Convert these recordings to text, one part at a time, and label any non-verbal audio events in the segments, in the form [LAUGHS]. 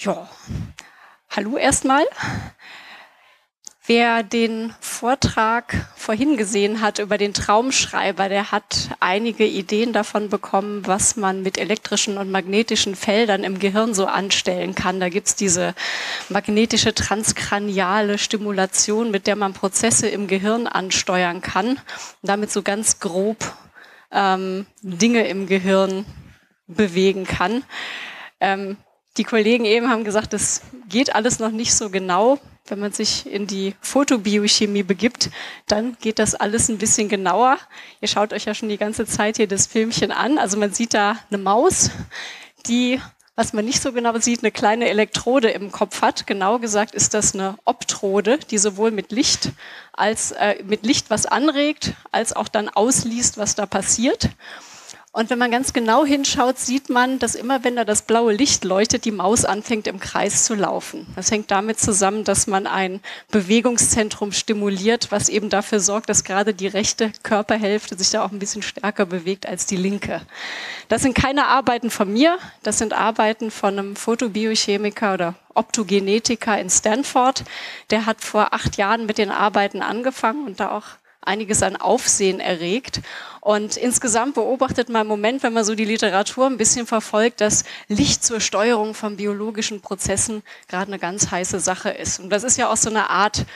Ja, hallo erstmal. Wer den Vortrag vorhin gesehen hat über den Traumschreiber, der hat einige Ideen davon bekommen, was man mit elektrischen und magnetischen Feldern im Gehirn so anstellen kann. Da gibt's diese magnetische transkraniale Stimulation, mit der man Prozesse im Gehirn ansteuern kann und damit so ganz grob ähm, Dinge im Gehirn bewegen kann. Ähm, die Kollegen eben haben gesagt, das geht alles noch nicht so genau. Wenn man sich in die Fotobiochemie begibt, dann geht das alles ein bisschen genauer. Ihr schaut euch ja schon die ganze Zeit hier das Filmchen an. Also man sieht da eine Maus, die, was man nicht so genau sieht, eine kleine Elektrode im Kopf hat. Genau gesagt ist das eine Optrode, die sowohl mit Licht als äh, mit Licht was anregt, als auch dann ausliest, was da passiert. Und wenn man ganz genau hinschaut, sieht man, dass immer wenn da das blaue Licht leuchtet, die Maus anfängt im Kreis zu laufen. Das hängt damit zusammen, dass man ein Bewegungszentrum stimuliert, was eben dafür sorgt, dass gerade die rechte Körperhälfte sich da auch ein bisschen stärker bewegt als die linke. Das sind keine Arbeiten von mir, das sind Arbeiten von einem Fotobiochemiker oder Optogenetiker in Stanford. Der hat vor acht Jahren mit den Arbeiten angefangen und da auch einiges an Aufsehen erregt. Und insgesamt beobachtet man im Moment, wenn man so die Literatur ein bisschen verfolgt, dass Licht zur Steuerung von biologischen Prozessen gerade eine ganz heiße Sache ist. Und das ist ja auch so eine Art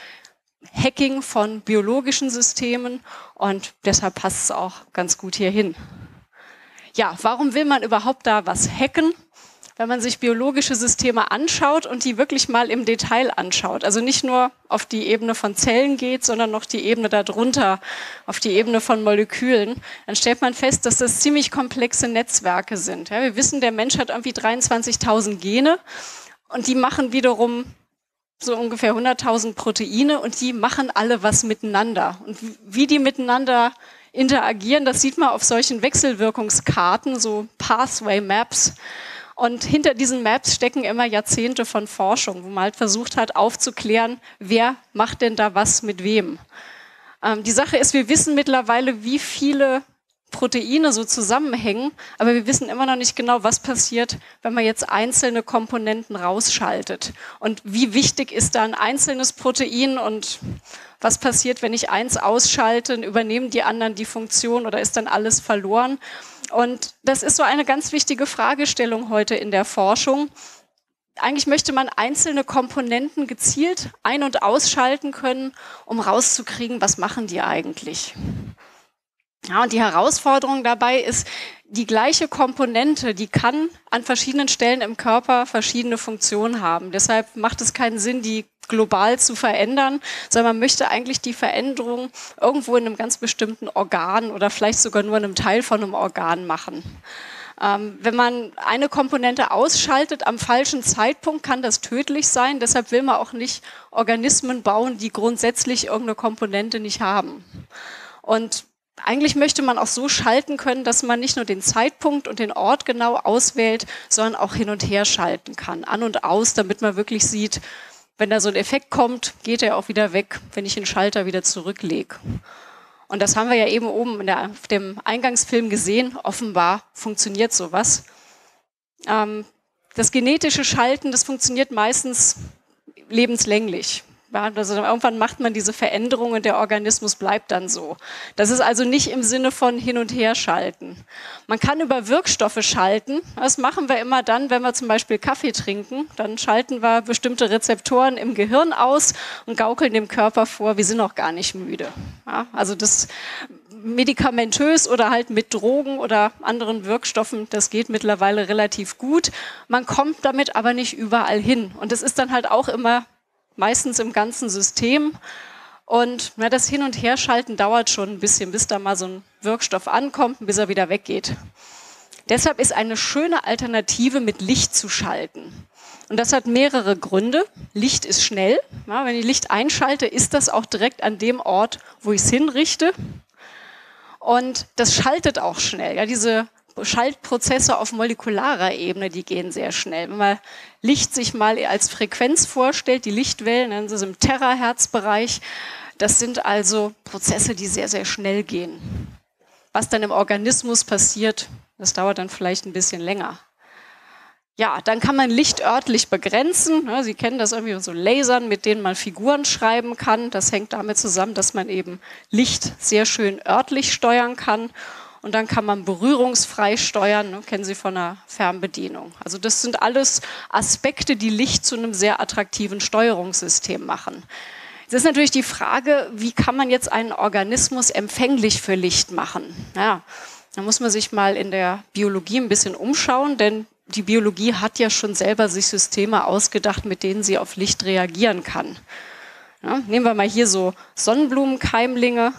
Hacking von biologischen Systemen und deshalb passt es auch ganz gut hierhin. Ja, warum will man überhaupt da was hacken? Wenn man sich biologische Systeme anschaut und die wirklich mal im Detail anschaut. Also nicht nur auf die Ebene von Zellen geht, sondern noch die Ebene darunter, auf die Ebene von Molekülen, dann stellt man fest, dass das ziemlich komplexe Netzwerke sind. Ja, wir wissen, der Mensch hat irgendwie 23.000 Gene und die machen wiederum so ungefähr 100.000 Proteine und die machen alle was miteinander. Und wie die miteinander interagieren, das sieht man auf solchen Wechselwirkungskarten, so Pathway Maps. Und hinter diesen Maps stecken immer Jahrzehnte von Forschung, wo man halt versucht hat aufzuklären, wer macht denn da was mit wem. Ähm, die Sache ist, wir wissen mittlerweile, wie viele Proteine so zusammenhängen, aber wir wissen immer noch nicht genau, was passiert, wenn man jetzt einzelne Komponenten rausschaltet. Und wie wichtig ist da ein einzelnes Protein und was passiert, wenn ich eins ausschalte, übernehmen die anderen die Funktion oder ist dann alles verloren? Und das ist so eine ganz wichtige Fragestellung heute in der Forschung. Eigentlich möchte man einzelne Komponenten gezielt ein- und ausschalten können, um rauszukriegen, was machen die eigentlich. Ja, und die Herausforderung dabei ist, die gleiche Komponente, die kann an verschiedenen Stellen im Körper verschiedene Funktionen haben. Deshalb macht es keinen Sinn, die global zu verändern, sondern man möchte eigentlich die Veränderung irgendwo in einem ganz bestimmten Organ oder vielleicht sogar nur in einem Teil von einem Organ machen. Ähm, wenn man eine Komponente ausschaltet am falschen Zeitpunkt, kann das tödlich sein. Deshalb will man auch nicht Organismen bauen, die grundsätzlich irgendeine Komponente nicht haben. Und eigentlich möchte man auch so schalten können, dass man nicht nur den Zeitpunkt und den Ort genau auswählt, sondern auch hin und her schalten kann, an und aus, damit man wirklich sieht, wenn da so ein Effekt kommt, geht er auch wieder weg, wenn ich den Schalter wieder zurücklege. Und das haben wir ja eben oben der, auf dem Eingangsfilm gesehen. Offenbar funktioniert sowas. Ähm, das genetische Schalten, das funktioniert meistens lebenslänglich. Also irgendwann macht man diese Veränderung und der Organismus bleibt dann so. Das ist also nicht im Sinne von hin und her schalten. Man kann über Wirkstoffe schalten. Das machen wir immer dann, wenn wir zum Beispiel Kaffee trinken. Dann schalten wir bestimmte Rezeptoren im Gehirn aus und gaukeln dem Körper vor, wir sind noch gar nicht müde. Ja, also das medikamentös oder halt mit Drogen oder anderen Wirkstoffen, das geht mittlerweile relativ gut. Man kommt damit aber nicht überall hin. Und es ist dann halt auch immer meistens im ganzen System. Und na, das Hin- und Herschalten dauert schon ein bisschen, bis da mal so ein Wirkstoff ankommt und bis er wieder weggeht. Deshalb ist eine schöne Alternative, mit Licht zu schalten. Und das hat mehrere Gründe. Licht ist schnell. Ja, wenn ich Licht einschalte, ist das auch direkt an dem Ort, wo ich es hinrichte. Und das schaltet auch schnell. Ja, diese Schaltprozesse auf molekularer Ebene, die gehen sehr schnell. Wenn man Licht sich mal als Frequenz vorstellt, die Lichtwellen, dann sind sie im Terahertz-Bereich. Das sind also Prozesse, die sehr, sehr schnell gehen. Was dann im Organismus passiert, das dauert dann vielleicht ein bisschen länger. Ja, dann kann man Licht örtlich begrenzen. Sie kennen das irgendwie mit so Lasern, mit denen man Figuren schreiben kann. Das hängt damit zusammen, dass man eben Licht sehr schön örtlich steuern kann. Und dann kann man berührungsfrei steuern, ne, kennen Sie von der Fernbedienung. Also das sind alles Aspekte, die Licht zu einem sehr attraktiven Steuerungssystem machen. Es ist natürlich die Frage, wie kann man jetzt einen Organismus empfänglich für Licht machen? Ja, da muss man sich mal in der Biologie ein bisschen umschauen, denn die Biologie hat ja schon selber sich Systeme ausgedacht, mit denen sie auf Licht reagieren kann. Ja, nehmen wir mal hier so Sonnenblumenkeimlinge.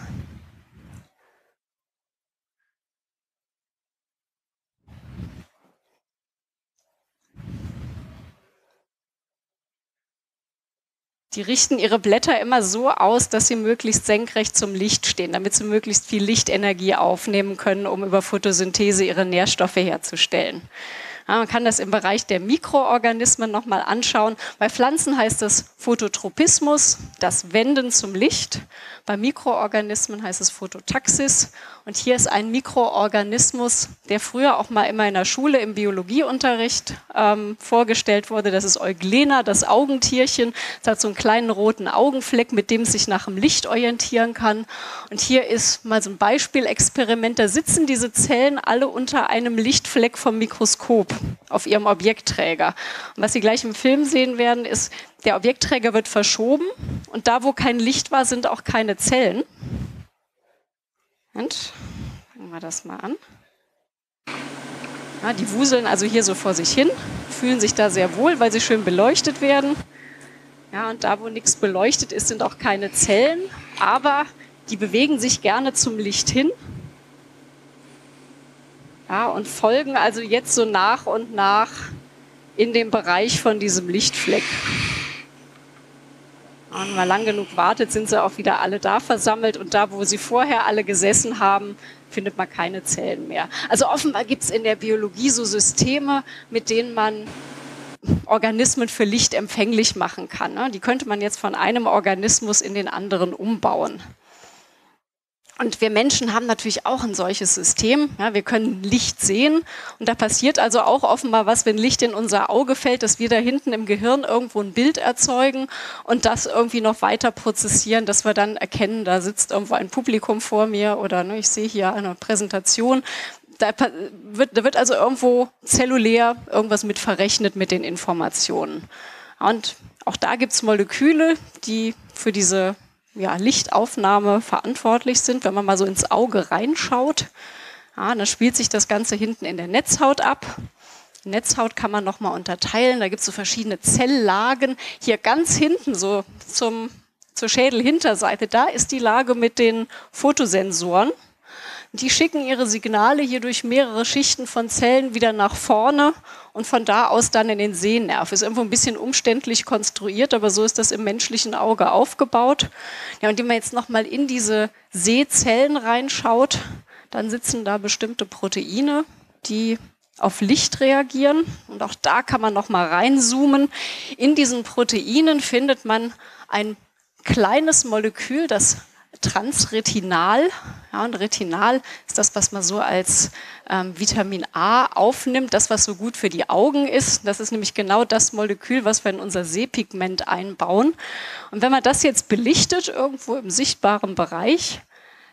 Die richten ihre Blätter immer so aus, dass sie möglichst senkrecht zum Licht stehen, damit sie möglichst viel Lichtenergie aufnehmen können, um über Photosynthese ihre Nährstoffe herzustellen. Ja, man kann das im Bereich der Mikroorganismen nochmal anschauen. Bei Pflanzen heißt das Phototropismus, das Wenden zum Licht. Bei Mikroorganismen heißt es Phototaxis. Und hier ist ein Mikroorganismus, der früher auch mal immer in der Schule im Biologieunterricht ähm, vorgestellt wurde. Das ist Euglena, das Augentierchen. Es hat so einen kleinen roten Augenfleck, mit dem es sich nach dem Licht orientieren kann. Und hier ist mal so ein Beispielexperiment. Da sitzen diese Zellen alle unter einem Lichtfleck vom Mikroskop auf ihrem Objektträger. Und was Sie gleich im Film sehen werden, ist, der Objektträger wird verschoben und da, wo kein Licht war, sind auch keine Zellen. Und fangen wir das mal an. Ja, die wuseln also hier so vor sich hin, fühlen sich da sehr wohl, weil sie schön beleuchtet werden. Ja, und da, wo nichts beleuchtet ist, sind auch keine Zellen, aber die bewegen sich gerne zum Licht hin. Ja, und folgen also jetzt so nach und nach in dem Bereich von diesem Lichtfleck. Und wenn man lang genug wartet, sind sie auch wieder alle da versammelt und da, wo sie vorher alle gesessen haben, findet man keine Zellen mehr. Also offenbar gibt es in der Biologie so Systeme, mit denen man Organismen für Licht empfänglich machen kann. Ne? Die könnte man jetzt von einem Organismus in den anderen umbauen. Und wir Menschen haben natürlich auch ein solches System. Ja, wir können Licht sehen und da passiert also auch offenbar was, wenn Licht in unser Auge fällt, dass wir da hinten im Gehirn irgendwo ein Bild erzeugen und das irgendwie noch weiter prozessieren, dass wir dann erkennen, da sitzt irgendwo ein Publikum vor mir oder ne, ich sehe hier eine Präsentation. Da wird, da wird also irgendwo zellulär irgendwas mit verrechnet mit den Informationen. Und auch da gibt es Moleküle, die für diese ja, Lichtaufnahme verantwortlich sind. Wenn man mal so ins Auge reinschaut, ja, dann spielt sich das Ganze hinten in der Netzhaut ab. Netzhaut kann man nochmal unterteilen. Da gibt es so verschiedene Zelllagen. Hier ganz hinten, so zum, zur Schädelhinterseite, da ist die Lage mit den Fotosensoren. Die schicken ihre Signale hier durch mehrere Schichten von Zellen wieder nach vorne und von da aus dann in den Sehnerv. Ist irgendwo ein bisschen umständlich konstruiert, aber so ist das im menschlichen Auge aufgebaut. Ja, und wenn man jetzt nochmal in diese Sehzellen reinschaut, dann sitzen da bestimmte Proteine, die auf Licht reagieren. Und auch da kann man nochmal reinzoomen. In diesen Proteinen findet man ein kleines Molekül, das Transretinal. Ja, und Retinal ist das, was man so als ähm, Vitamin A aufnimmt, das, was so gut für die Augen ist. Das ist nämlich genau das Molekül, was wir in unser Sehpigment einbauen. Und wenn man das jetzt belichtet, irgendwo im sichtbaren Bereich,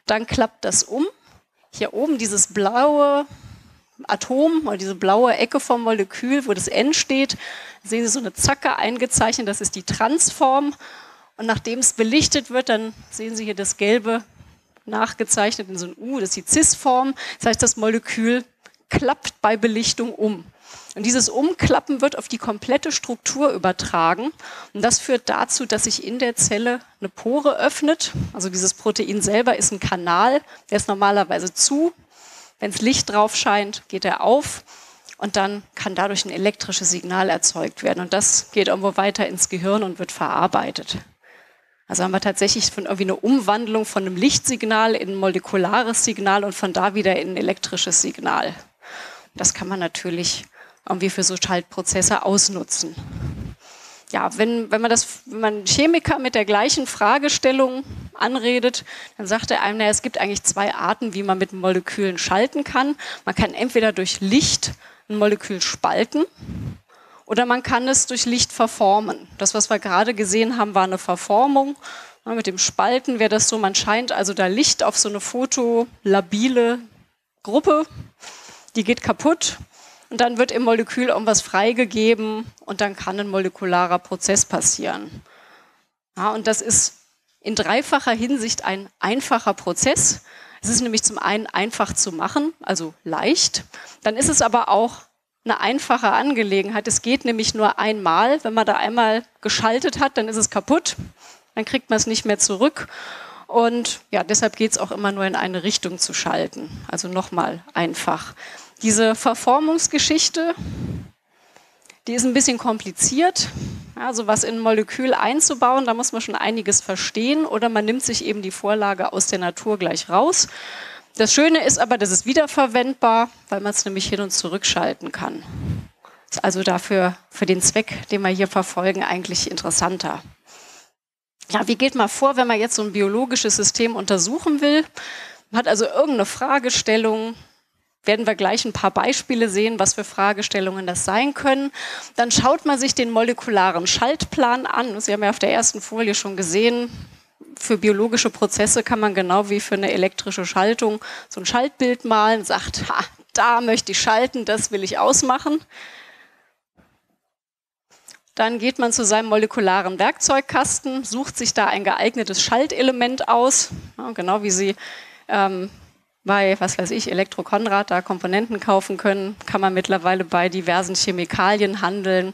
dann klappt das um. Hier oben dieses blaue Atom oder diese blaue Ecke vom Molekül, wo das N steht, sehen Sie so eine Zacke eingezeichnet, das ist die Transform. Und nachdem es belichtet wird, dann sehen Sie hier das Gelbe nachgezeichnet in so ein U, das ist die Cis-Form. Das heißt, das Molekül klappt bei Belichtung um. Und dieses Umklappen wird auf die komplette Struktur übertragen. Und das führt dazu, dass sich in der Zelle eine Pore öffnet. Also dieses Protein selber ist ein Kanal, der ist normalerweise zu. Wenn es Licht drauf scheint, geht er auf. Und dann kann dadurch ein elektrisches Signal erzeugt werden. Und das geht irgendwo weiter ins Gehirn und wird verarbeitet. Also haben wir tatsächlich von irgendwie eine Umwandlung von einem Lichtsignal in ein molekulares Signal und von da wieder in ein elektrisches Signal. Das kann man natürlich irgendwie für so Schaltprozesse ausnutzen. Ja, wenn, wenn man das, wenn man Chemiker mit der gleichen Fragestellung anredet, dann sagt er einem, naja, es gibt eigentlich zwei Arten, wie man mit Molekülen schalten kann. Man kann entweder durch Licht ein Molekül spalten, Oder man kann es durch Licht verformen. Das, was wir gerade gesehen haben, war eine Verformung. Mit dem Spalten wäre das so, man scheint also da Licht auf so eine fotolabile Gruppe, die geht kaputt und dann wird im Molekül irgendwas freigegeben und dann kann ein molekularer Prozess passieren. Ja, und das ist in dreifacher Hinsicht ein einfacher Prozess. Es ist nämlich zum einen einfach zu machen, also leicht. Dann ist es aber auch eine einfache Angelegenheit. Es geht nämlich nur einmal. Wenn man da einmal geschaltet hat, dann ist es kaputt. Dann kriegt man es nicht mehr zurück. Und ja, deshalb geht es auch immer nur in eine Richtung zu schalten. Also nochmal einfach. Diese Verformungsgeschichte, die ist ein bisschen kompliziert. Also was in ein Molekül einzubauen, da muss man schon einiges verstehen oder man nimmt sich eben die Vorlage aus der Natur gleich raus das Schöne ist aber, das ist wiederverwendbar, weil man es nämlich hin und zurückschalten kann. Ist also dafür, für den Zweck, den wir hier verfolgen, eigentlich interessanter. Ja, wie geht man vor, wenn man jetzt so ein biologisches System untersuchen will? Man hat also irgendeine Fragestellung, werden wir gleich ein paar Beispiele sehen, was für Fragestellungen das sein können. Dann schaut man sich den molekularen Schaltplan an. Sie haben ja auf der ersten Folie schon gesehen, für biologische Prozesse kann man genau wie für eine elektrische Schaltung so ein Schaltbild malen, sagt, ha, da möchte ich schalten, das will ich ausmachen. Dann geht man zu seinem molekularen Werkzeugkasten, sucht sich da ein geeignetes Schaltelement aus, ja, genau wie Sie ähm, bei, was weiß ich, Elektrokonrad da Komponenten kaufen können, kann man mittlerweile bei diversen Chemikalien handeln,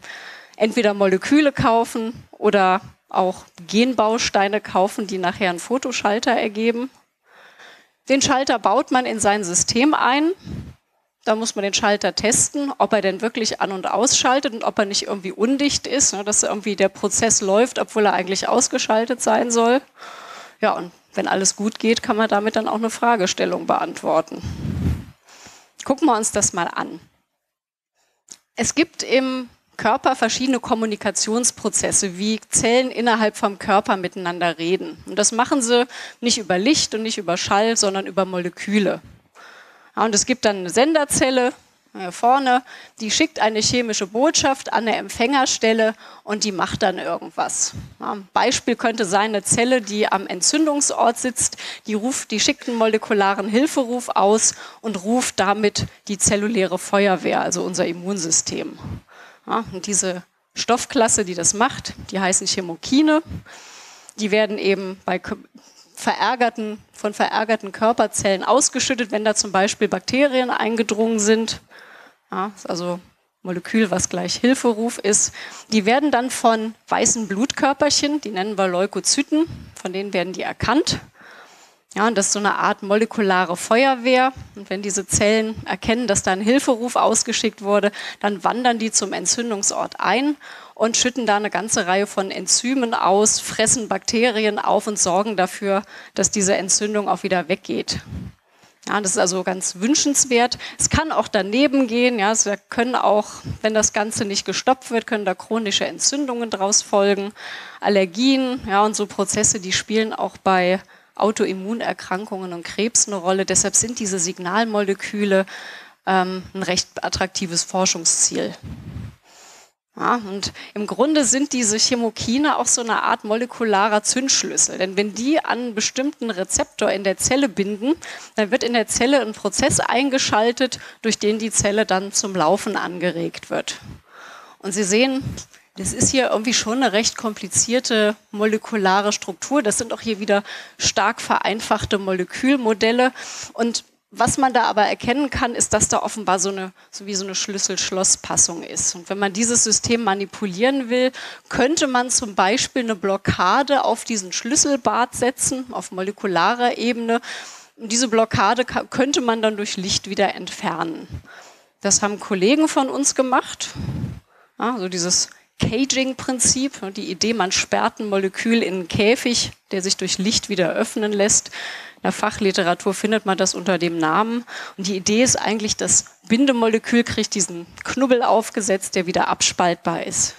entweder Moleküle kaufen oder auch Genbausteine kaufen, die nachher einen Fotoschalter ergeben. Den Schalter baut man in sein System ein. Da muss man den Schalter testen, ob er denn wirklich an- und ausschaltet und ob er nicht irgendwie undicht ist, ne, dass irgendwie der Prozess läuft, obwohl er eigentlich ausgeschaltet sein soll. Ja, und wenn alles gut geht, kann man damit dann auch eine Fragestellung beantworten. Gucken wir uns das mal an. Es gibt im Körper verschiedene Kommunikationsprozesse, wie Zellen innerhalb vom Körper miteinander reden. Und das machen sie nicht über Licht und nicht über Schall, sondern über Moleküle. Ja, und es gibt dann eine Senderzelle hier vorne, die schickt eine chemische Botschaft an eine Empfängerstelle und die macht dann irgendwas. Ja, Beispiel könnte sein eine Zelle, die am Entzündungsort sitzt, die ruft, die schickt einen molekularen Hilferuf aus und ruft damit die zelluläre Feuerwehr, also unser Immunsystem. Ja, und diese Stoffklasse, die das macht, die heißen Chemokine. Die werden eben bei verärgerten, von verärgerten Körperzellen ausgeschüttet, wenn da zum Beispiel Bakterien eingedrungen sind. Ja, also Molekül, was gleich Hilferuf ist. Die werden dann von weißen Blutkörperchen, die nennen wir Leukozyten, von denen werden die erkannt. Ja, und das ist so eine Art molekulare Feuerwehr. Und wenn diese Zellen erkennen, dass da ein Hilferuf ausgeschickt wurde, dann wandern die zum Entzündungsort ein und schütten da eine ganze Reihe von Enzymen aus, fressen Bakterien auf und sorgen dafür, dass diese Entzündung auch wieder weggeht. Ja, das ist also ganz wünschenswert. Es kann auch daneben gehen. Ja, es können auch, wenn das Ganze nicht gestoppt wird, können da chronische Entzündungen draus folgen, Allergien, ja, und so Prozesse, die spielen auch bei Autoimmunerkrankungen und Krebs eine Rolle. Deshalb sind diese Signalmoleküle ähm, ein recht attraktives Forschungsziel. Ja, und im Grunde sind diese Chemokine auch so eine Art molekularer Zündschlüssel. Denn wenn die an einen bestimmten Rezeptor in der Zelle binden, dann wird in der Zelle ein Prozess eingeschaltet, durch den die Zelle dann zum Laufen angeregt wird. Und Sie sehen, das ist hier irgendwie schon eine recht komplizierte molekulare Struktur. Das sind auch hier wieder stark vereinfachte Molekülmodelle. Und was man da aber erkennen kann, ist, dass da offenbar so eine, so wie so eine Schlüssel-Schloss-Passung ist. Und wenn man dieses System manipulieren will, könnte man zum Beispiel eine Blockade auf diesen Schlüsselbad setzen, auf molekularer Ebene. Und diese Blockade könnte man dann durch Licht wieder entfernen. Das haben Kollegen von uns gemacht. Also dieses Caging-Prinzip, die Idee, man sperrt ein Molekül in einen Käfig, der sich durch Licht wieder öffnen lässt. In der Fachliteratur findet man das unter dem Namen. Und die Idee ist eigentlich, das Bindemolekül kriegt diesen Knubbel aufgesetzt, der wieder abspaltbar ist.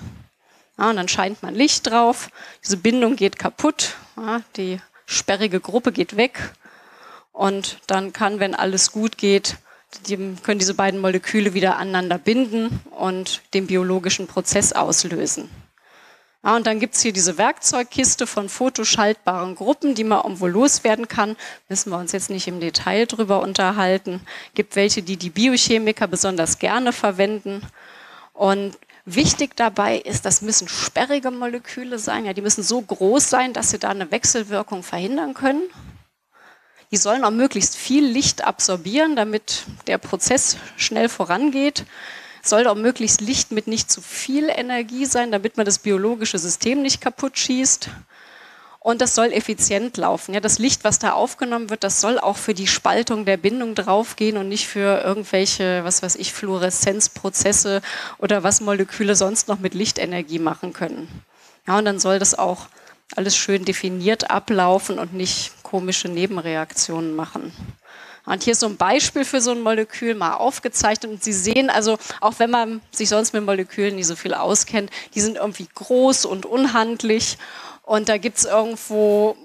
Ja, und dann scheint man Licht drauf, diese Bindung geht kaputt, ja, die sperrige Gruppe geht weg und dann kann, wenn alles gut geht, die können diese beiden Moleküle wieder aneinander binden und den biologischen Prozess auslösen. Ja, und dann gibt's hier diese Werkzeugkiste von fotoschaltbaren Gruppen, die man irgendwo loswerden kann. Müssen wir uns jetzt nicht im Detail drüber unterhalten. Gibt welche, die die Biochemiker besonders gerne verwenden. Und wichtig dabei ist, das müssen sperrige Moleküle sein. Ja, die müssen so groß sein, dass sie da eine Wechselwirkung verhindern können. Die sollen auch möglichst viel Licht absorbieren, damit der Prozess schnell vorangeht. Soll auch möglichst Licht mit nicht zu viel Energie sein, damit man das biologische System nicht kaputt schießt. Und das soll effizient laufen. Ja, das Licht, was da aufgenommen wird, das soll auch für die Spaltung der Bindung draufgehen und nicht für irgendwelche, was weiß ich, Fluoreszenzprozesse oder was Moleküle sonst noch mit Lichtenergie machen können. Ja, und dann soll das auch alles schön definiert ablaufen und nicht komische Nebenreaktionen machen. Und hier ist so ein Beispiel für so ein Molekül mal aufgezeichnet. Und Sie sehen also, auch wenn man sich sonst mit Molekülen nicht so viel auskennt, die sind irgendwie groß und unhandlich. Und da gibt es irgendwo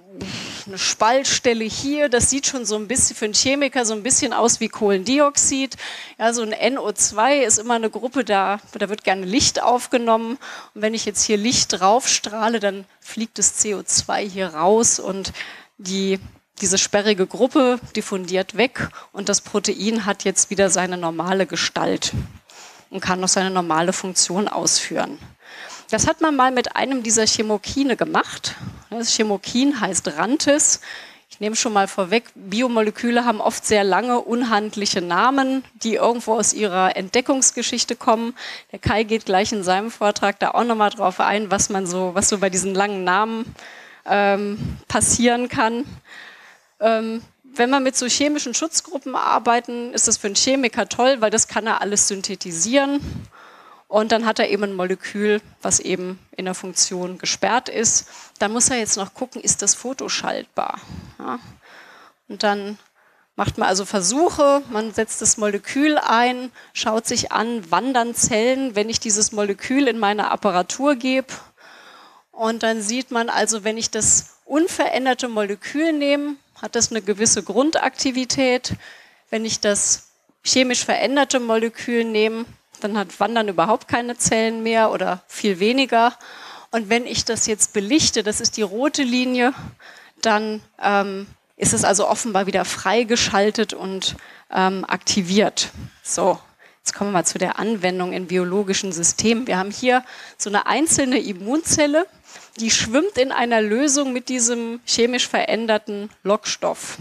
eine Spaltstelle hier, das sieht schon so ein bisschen für einen Chemiker so ein bisschen aus wie Kohlendioxid. Ja, so ein NO2 ist immer eine Gruppe, da, da wird gerne Licht aufgenommen. Und wenn ich jetzt hier Licht draufstrahle, dann fliegt das CO2 hier raus und die diese sperrige Gruppe diffundiert weg und das Protein hat jetzt wieder seine normale Gestalt und kann noch seine normale Funktion ausführen. Das hat man mal mit einem dieser Chemokine gemacht. Das Chemokin heißt Rantes. Ich nehme schon mal vorweg, Biomoleküle haben oft sehr lange, unhandliche Namen, die irgendwo aus ihrer Entdeckungsgeschichte kommen. Der Kai geht gleich in seinem Vortrag da auch nochmal drauf ein, was man so, was so bei diesen langen Namen ähm, passieren kann. Ähm, wenn wir mit so chemischen Schutzgruppen arbeiten, ist das für einen Chemiker toll, weil das kann er alles synthetisieren. Und dann hat er eben ein Molekül, was eben in der Funktion gesperrt ist. Dann muss er jetzt noch gucken, ist das fotoschaltbar? Ja. Und dann macht man also Versuche, man setzt das Molekül ein, schaut sich an, wandern Zellen, wenn ich dieses Molekül in meine Apparatur gebe. Und dann sieht man also, wenn ich das unveränderte Molekül nehme, hat das eine gewisse Grundaktivität. Wenn ich das chemisch veränderte Molekül nehme, dann hat Wandern überhaupt keine Zellen mehr oder viel weniger. Und wenn ich das jetzt belichte, das ist die rote Linie, dann ähm, ist es also offenbar wieder freigeschaltet und ähm, aktiviert. So, jetzt kommen wir mal zu der Anwendung in biologischen Systemen. Wir haben hier so eine einzelne Immunzelle, die schwimmt in einer Lösung mit diesem chemisch veränderten Lockstoff.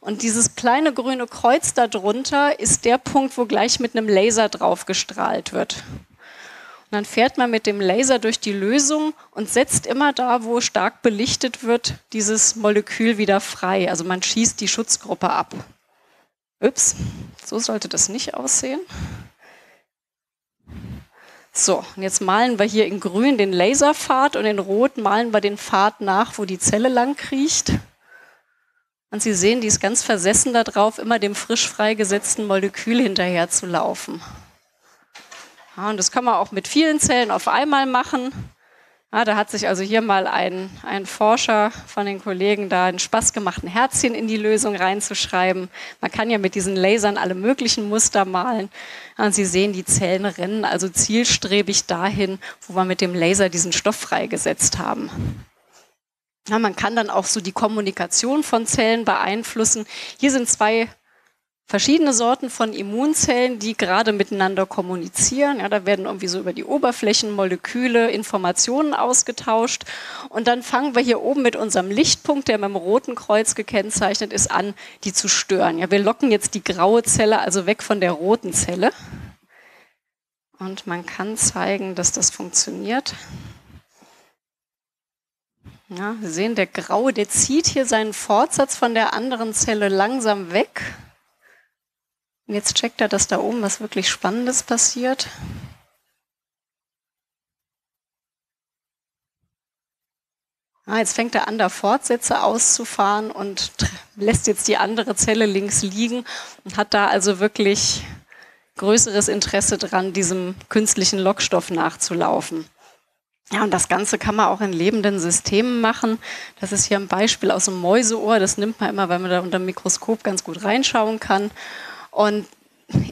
Und dieses kleine grüne Kreuz darunter ist der Punkt, wo gleich mit einem Laser drauf gestrahlt wird. Und dann fährt man mit dem Laser durch die Lösung und setzt immer da, wo stark belichtet wird, dieses Molekül wieder frei. Also man schießt die Schutzgruppe ab. Ups, so sollte das nicht aussehen. So, und jetzt malen wir hier in grün den Laserpfad und in rot malen wir den Pfad nach, wo die Zelle lang kriecht. Und Sie sehen, die ist ganz versessen darauf, immer dem frisch freigesetzten Molekül hinterher zu laufen. Ja, und das kann man auch mit vielen Zellen auf einmal machen. Ja, da hat sich also hier mal ein, ein Forscher von den Kollegen da einen Spaß gemacht, ein Herzchen in die Lösung reinzuschreiben. Man kann ja mit diesen Lasern alle möglichen Muster malen. Sie sehen, die Zellen rennen also zielstrebig dahin, wo wir mit dem Laser diesen Stoff freigesetzt haben. Ja, man kann dann auch so die Kommunikation von Zellen beeinflussen. Hier sind zwei verschiedene Sorten von Immunzellen, die gerade miteinander kommunizieren. Ja, da werden irgendwie so über die Oberflächenmoleküle Informationen ausgetauscht. Und dann fangen wir hier oben mit unserem Lichtpunkt, der mit dem roten Kreuz gekennzeichnet ist, an, die zu stören. Ja, wir locken jetzt die graue Zelle also weg von der roten Zelle. Und man kann zeigen, dass das funktioniert. Ja, Sie sehen, der Graue, der zieht hier seinen Fortsatz von der anderen Zelle langsam weg. Und jetzt checkt er, dass da oben was wirklich Spannendes passiert. Ah, jetzt fängt er an, da Fortsätze auszufahren und [LAUGHS] lässt jetzt die andere Zelle links liegen und hat da also wirklich größeres Interesse dran, diesem künstlichen Lockstoff nachzulaufen. Ja, und das Ganze kann man auch in lebenden Systemen machen. Das ist hier ein Beispiel aus dem Mäuseohr. Das nimmt man immer, weil man da unter dem Mikroskop ganz gut reinschauen kann. Und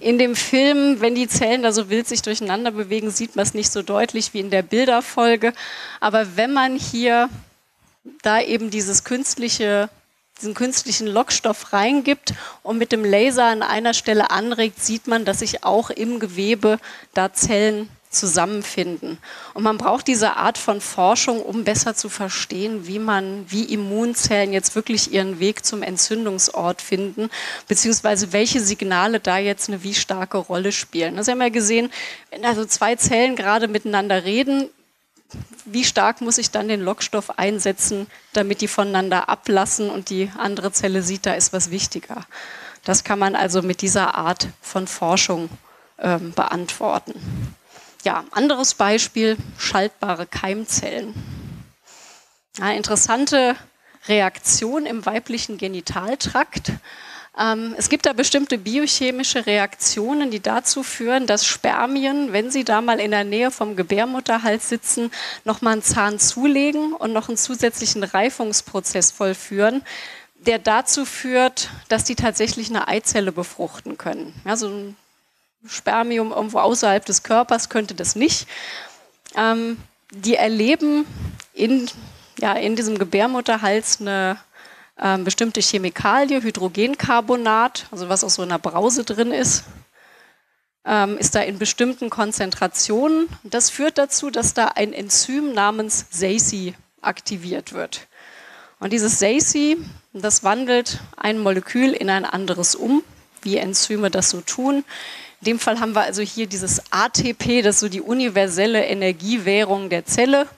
in dem Film, wenn die Zellen da so wild sich durcheinander bewegen, sieht man es nicht so deutlich wie in der Bilderfolge. Aber wenn man hier da eben dieses künstliche, diesen künstlichen Lockstoff reingibt und mit dem Laser an einer Stelle anregt, sieht man, dass sich auch im Gewebe da Zellen zusammenfinden. Und man braucht diese Art von Forschung, um besser zu verstehen, wie man, wie Immunzellen jetzt wirklich ihren Weg zum Entzündungsort finden, beziehungsweise welche Signale da jetzt eine wie starke Rolle spielen. Das haben wir gesehen, wenn also zwei Zellen gerade miteinander reden, wie stark muss ich dann den Lockstoff einsetzen, damit die voneinander ablassen und die andere Zelle sieht, da ist was wichtiger. Das kann man also mit dieser Art von Forschung ähm, beantworten. Ja, anderes Beispiel, schaltbare Keimzellen. Eine interessante Reaktion im weiblichen Genitaltrakt. Ähm, es gibt da bestimmte biochemische Reaktionen, die dazu führen, dass Spermien, wenn sie da mal in der Nähe vom Gebärmutterhals sitzen, nochmal einen Zahn zulegen und noch einen zusätzlichen Reifungsprozess vollführen, der dazu führt, dass die tatsächlich eine Eizelle befruchten können. Also ein Spermium irgendwo außerhalb des Körpers könnte das nicht. Ähm, die erleben in, ja, in diesem Gebärmutterhals eine ähm, bestimmte Chemikalie, Hydrogencarbonat, also was auch so in der Brause drin ist, ähm, ist da in bestimmten Konzentrationen. Das führt dazu, dass da ein Enzym namens SACI aktiviert wird. Und dieses SACI, das wandelt ein Molekül in ein anderes um, wie Enzyme das so tun. In dem Fall haben wir also hier dieses ATP, das ist so die universelle Energiewährung der Zelle.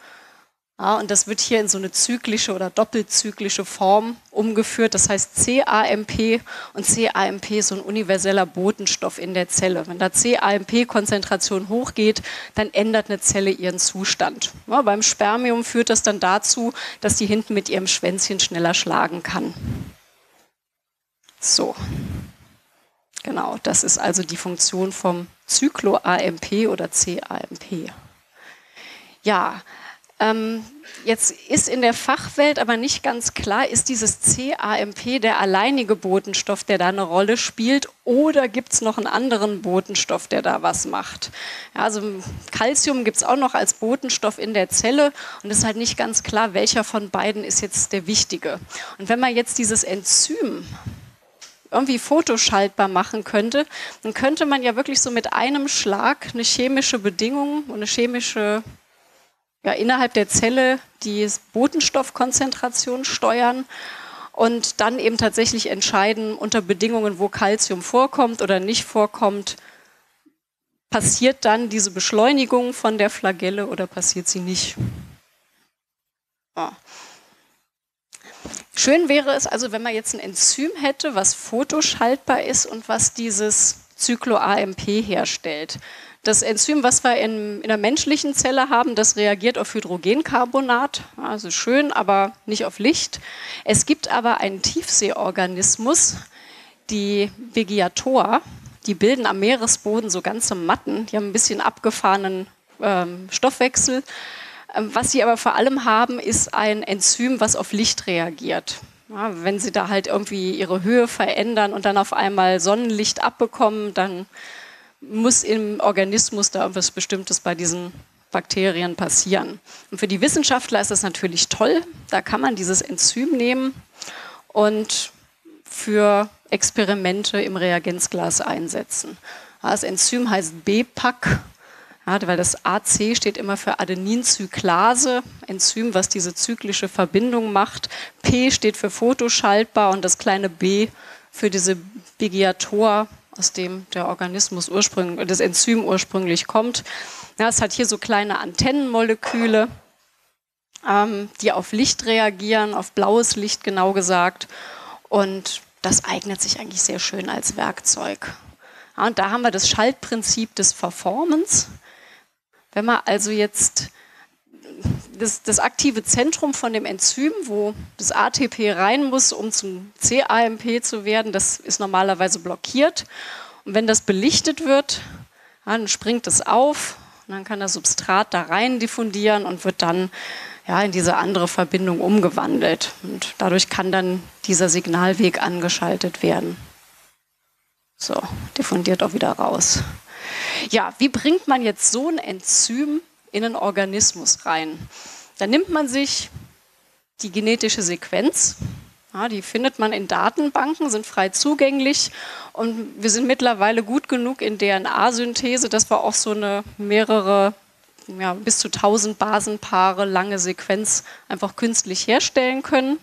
Ja, und das wird hier in so eine zyklische oder doppelzyklische Form umgeführt. Das heißt CAMP und CAMP ist so ein universeller Botenstoff in der Zelle. Wenn da CAMP-Konzentration hochgeht, dann ändert eine Zelle ihren Zustand. Ja, beim Spermium führt das dann dazu, dass die hinten mit ihrem Schwänzchen schneller schlagen kann. So. Genau, das ist also die Funktion vom Zyklo-AMP oder CAMP. Ja, ähm, jetzt ist in der Fachwelt aber nicht ganz klar, ist dieses CAMP der alleinige Botenstoff, der da eine Rolle spielt, oder gibt es noch einen anderen Botenstoff, der da was macht? Ja, also Calcium gibt es auch noch als Botenstoff in der Zelle und es ist halt nicht ganz klar, welcher von beiden ist jetzt der wichtige. Und wenn man jetzt dieses Enzym irgendwie fotoschaltbar machen könnte, dann könnte man ja wirklich so mit einem Schlag eine chemische Bedingung und eine chemische, ja, innerhalb der Zelle die Botenstoffkonzentration steuern und dann eben tatsächlich entscheiden, unter Bedingungen, wo Calcium vorkommt oder nicht vorkommt, passiert dann diese Beschleunigung von der Flagelle oder passiert sie nicht. Ja. Schön wäre es also, wenn man jetzt ein Enzym hätte, was fotoschaltbar ist und was dieses Zyklo-AMP herstellt. Das Enzym, was wir in, in der menschlichen Zelle haben, das reagiert auf Hydrogencarbonat, also schön, aber nicht auf Licht. Es gibt aber einen Tiefseeorganismus, die Vegiator, die bilden am Meeresboden so ganze Matten, die haben ein bisschen abgefahrenen ähm, Stoffwechsel was sie aber vor allem haben, ist ein Enzym, was auf Licht reagiert. Ja, wenn sie da halt irgendwie ihre Höhe verändern und dann auf einmal Sonnenlicht abbekommen, dann muss im Organismus da etwas Bestimmtes bei diesen Bakterien passieren. Und für die Wissenschaftler ist das natürlich toll. Da kann man dieses Enzym nehmen und für Experimente im Reagenzglas einsetzen. Das Enzym heißt BPAC ja, weil das AC steht immer für Adeninzyklase, Enzym, was diese zyklische Verbindung macht. P steht für photoschaltbar und das kleine B für diese Bigiator, aus dem der Organismus ursprünglich, das Enzym ursprünglich kommt. Ja, es hat hier so kleine Antennenmoleküle, ähm, die auf Licht reagieren, auf blaues Licht genau gesagt. Und das eignet sich eigentlich sehr schön als Werkzeug. Ja, und da haben wir das Schaltprinzip des Performance. Wenn man also jetzt das, das, aktive Zentrum von dem Enzym, wo das ATP rein muss, um zum CAMP zu werden, das ist normalerweise blockiert. Und wenn das belichtet wird, dann springt es auf und dann kann das Substrat da rein diffundieren und wird dann ja, in diese andere Verbindung umgewandelt. Und dadurch kann dann dieser Signalweg angeschaltet werden. So, diffundiert auch wieder raus. Ja, wie bringt man jetzt so ein Enzym in einen Organismus rein? Da nimmt man sich die genetische Sequenz, ja, die findet man in Datenbanken, sind frei zugänglich und wir sind mittlerweile gut genug in DNA-Synthese, dass wir auch so eine mehrere, ja, bis zu 1000 Basenpaare lange Sequenz einfach künstlich herstellen können.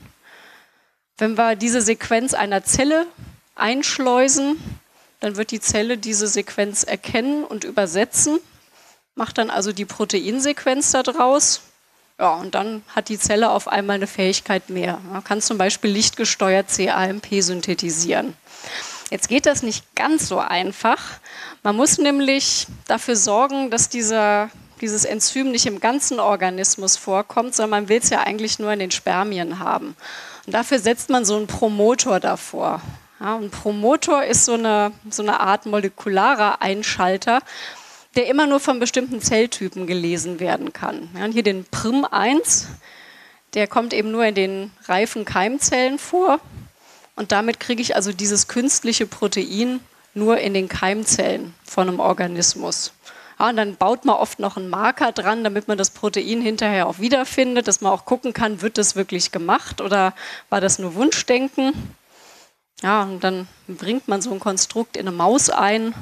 Wenn wir diese Sequenz einer Zelle einschleusen, dann wird die Zelle diese Sequenz erkennen und übersetzen, macht dann also die Proteinsequenz daraus. Ja, und dann hat die Zelle auf einmal eine Fähigkeit mehr. Man kann zum Beispiel lichtgesteuert CAMP synthetisieren. Jetzt geht das nicht ganz so einfach. Man muss nämlich dafür sorgen, dass dieser, dieses Enzym nicht im ganzen Organismus vorkommt, sondern man will es ja eigentlich nur in den Spermien haben. Und dafür setzt man so einen Promoter davor. Ja, ein Promotor ist so eine, so eine Art molekularer Einschalter, der immer nur von bestimmten Zelltypen gelesen werden kann. Ja, hier den Prim1, der kommt eben nur in den reifen Keimzellen vor. Und damit kriege ich also dieses künstliche Protein nur in den Keimzellen von einem Organismus. Ja, und dann baut man oft noch einen Marker dran, damit man das Protein hinterher auch wiederfindet, dass man auch gucken kann, wird das wirklich gemacht oder war das nur Wunschdenken. Ja, und dann bringt man so ein Konstrukt in eine Maus ein,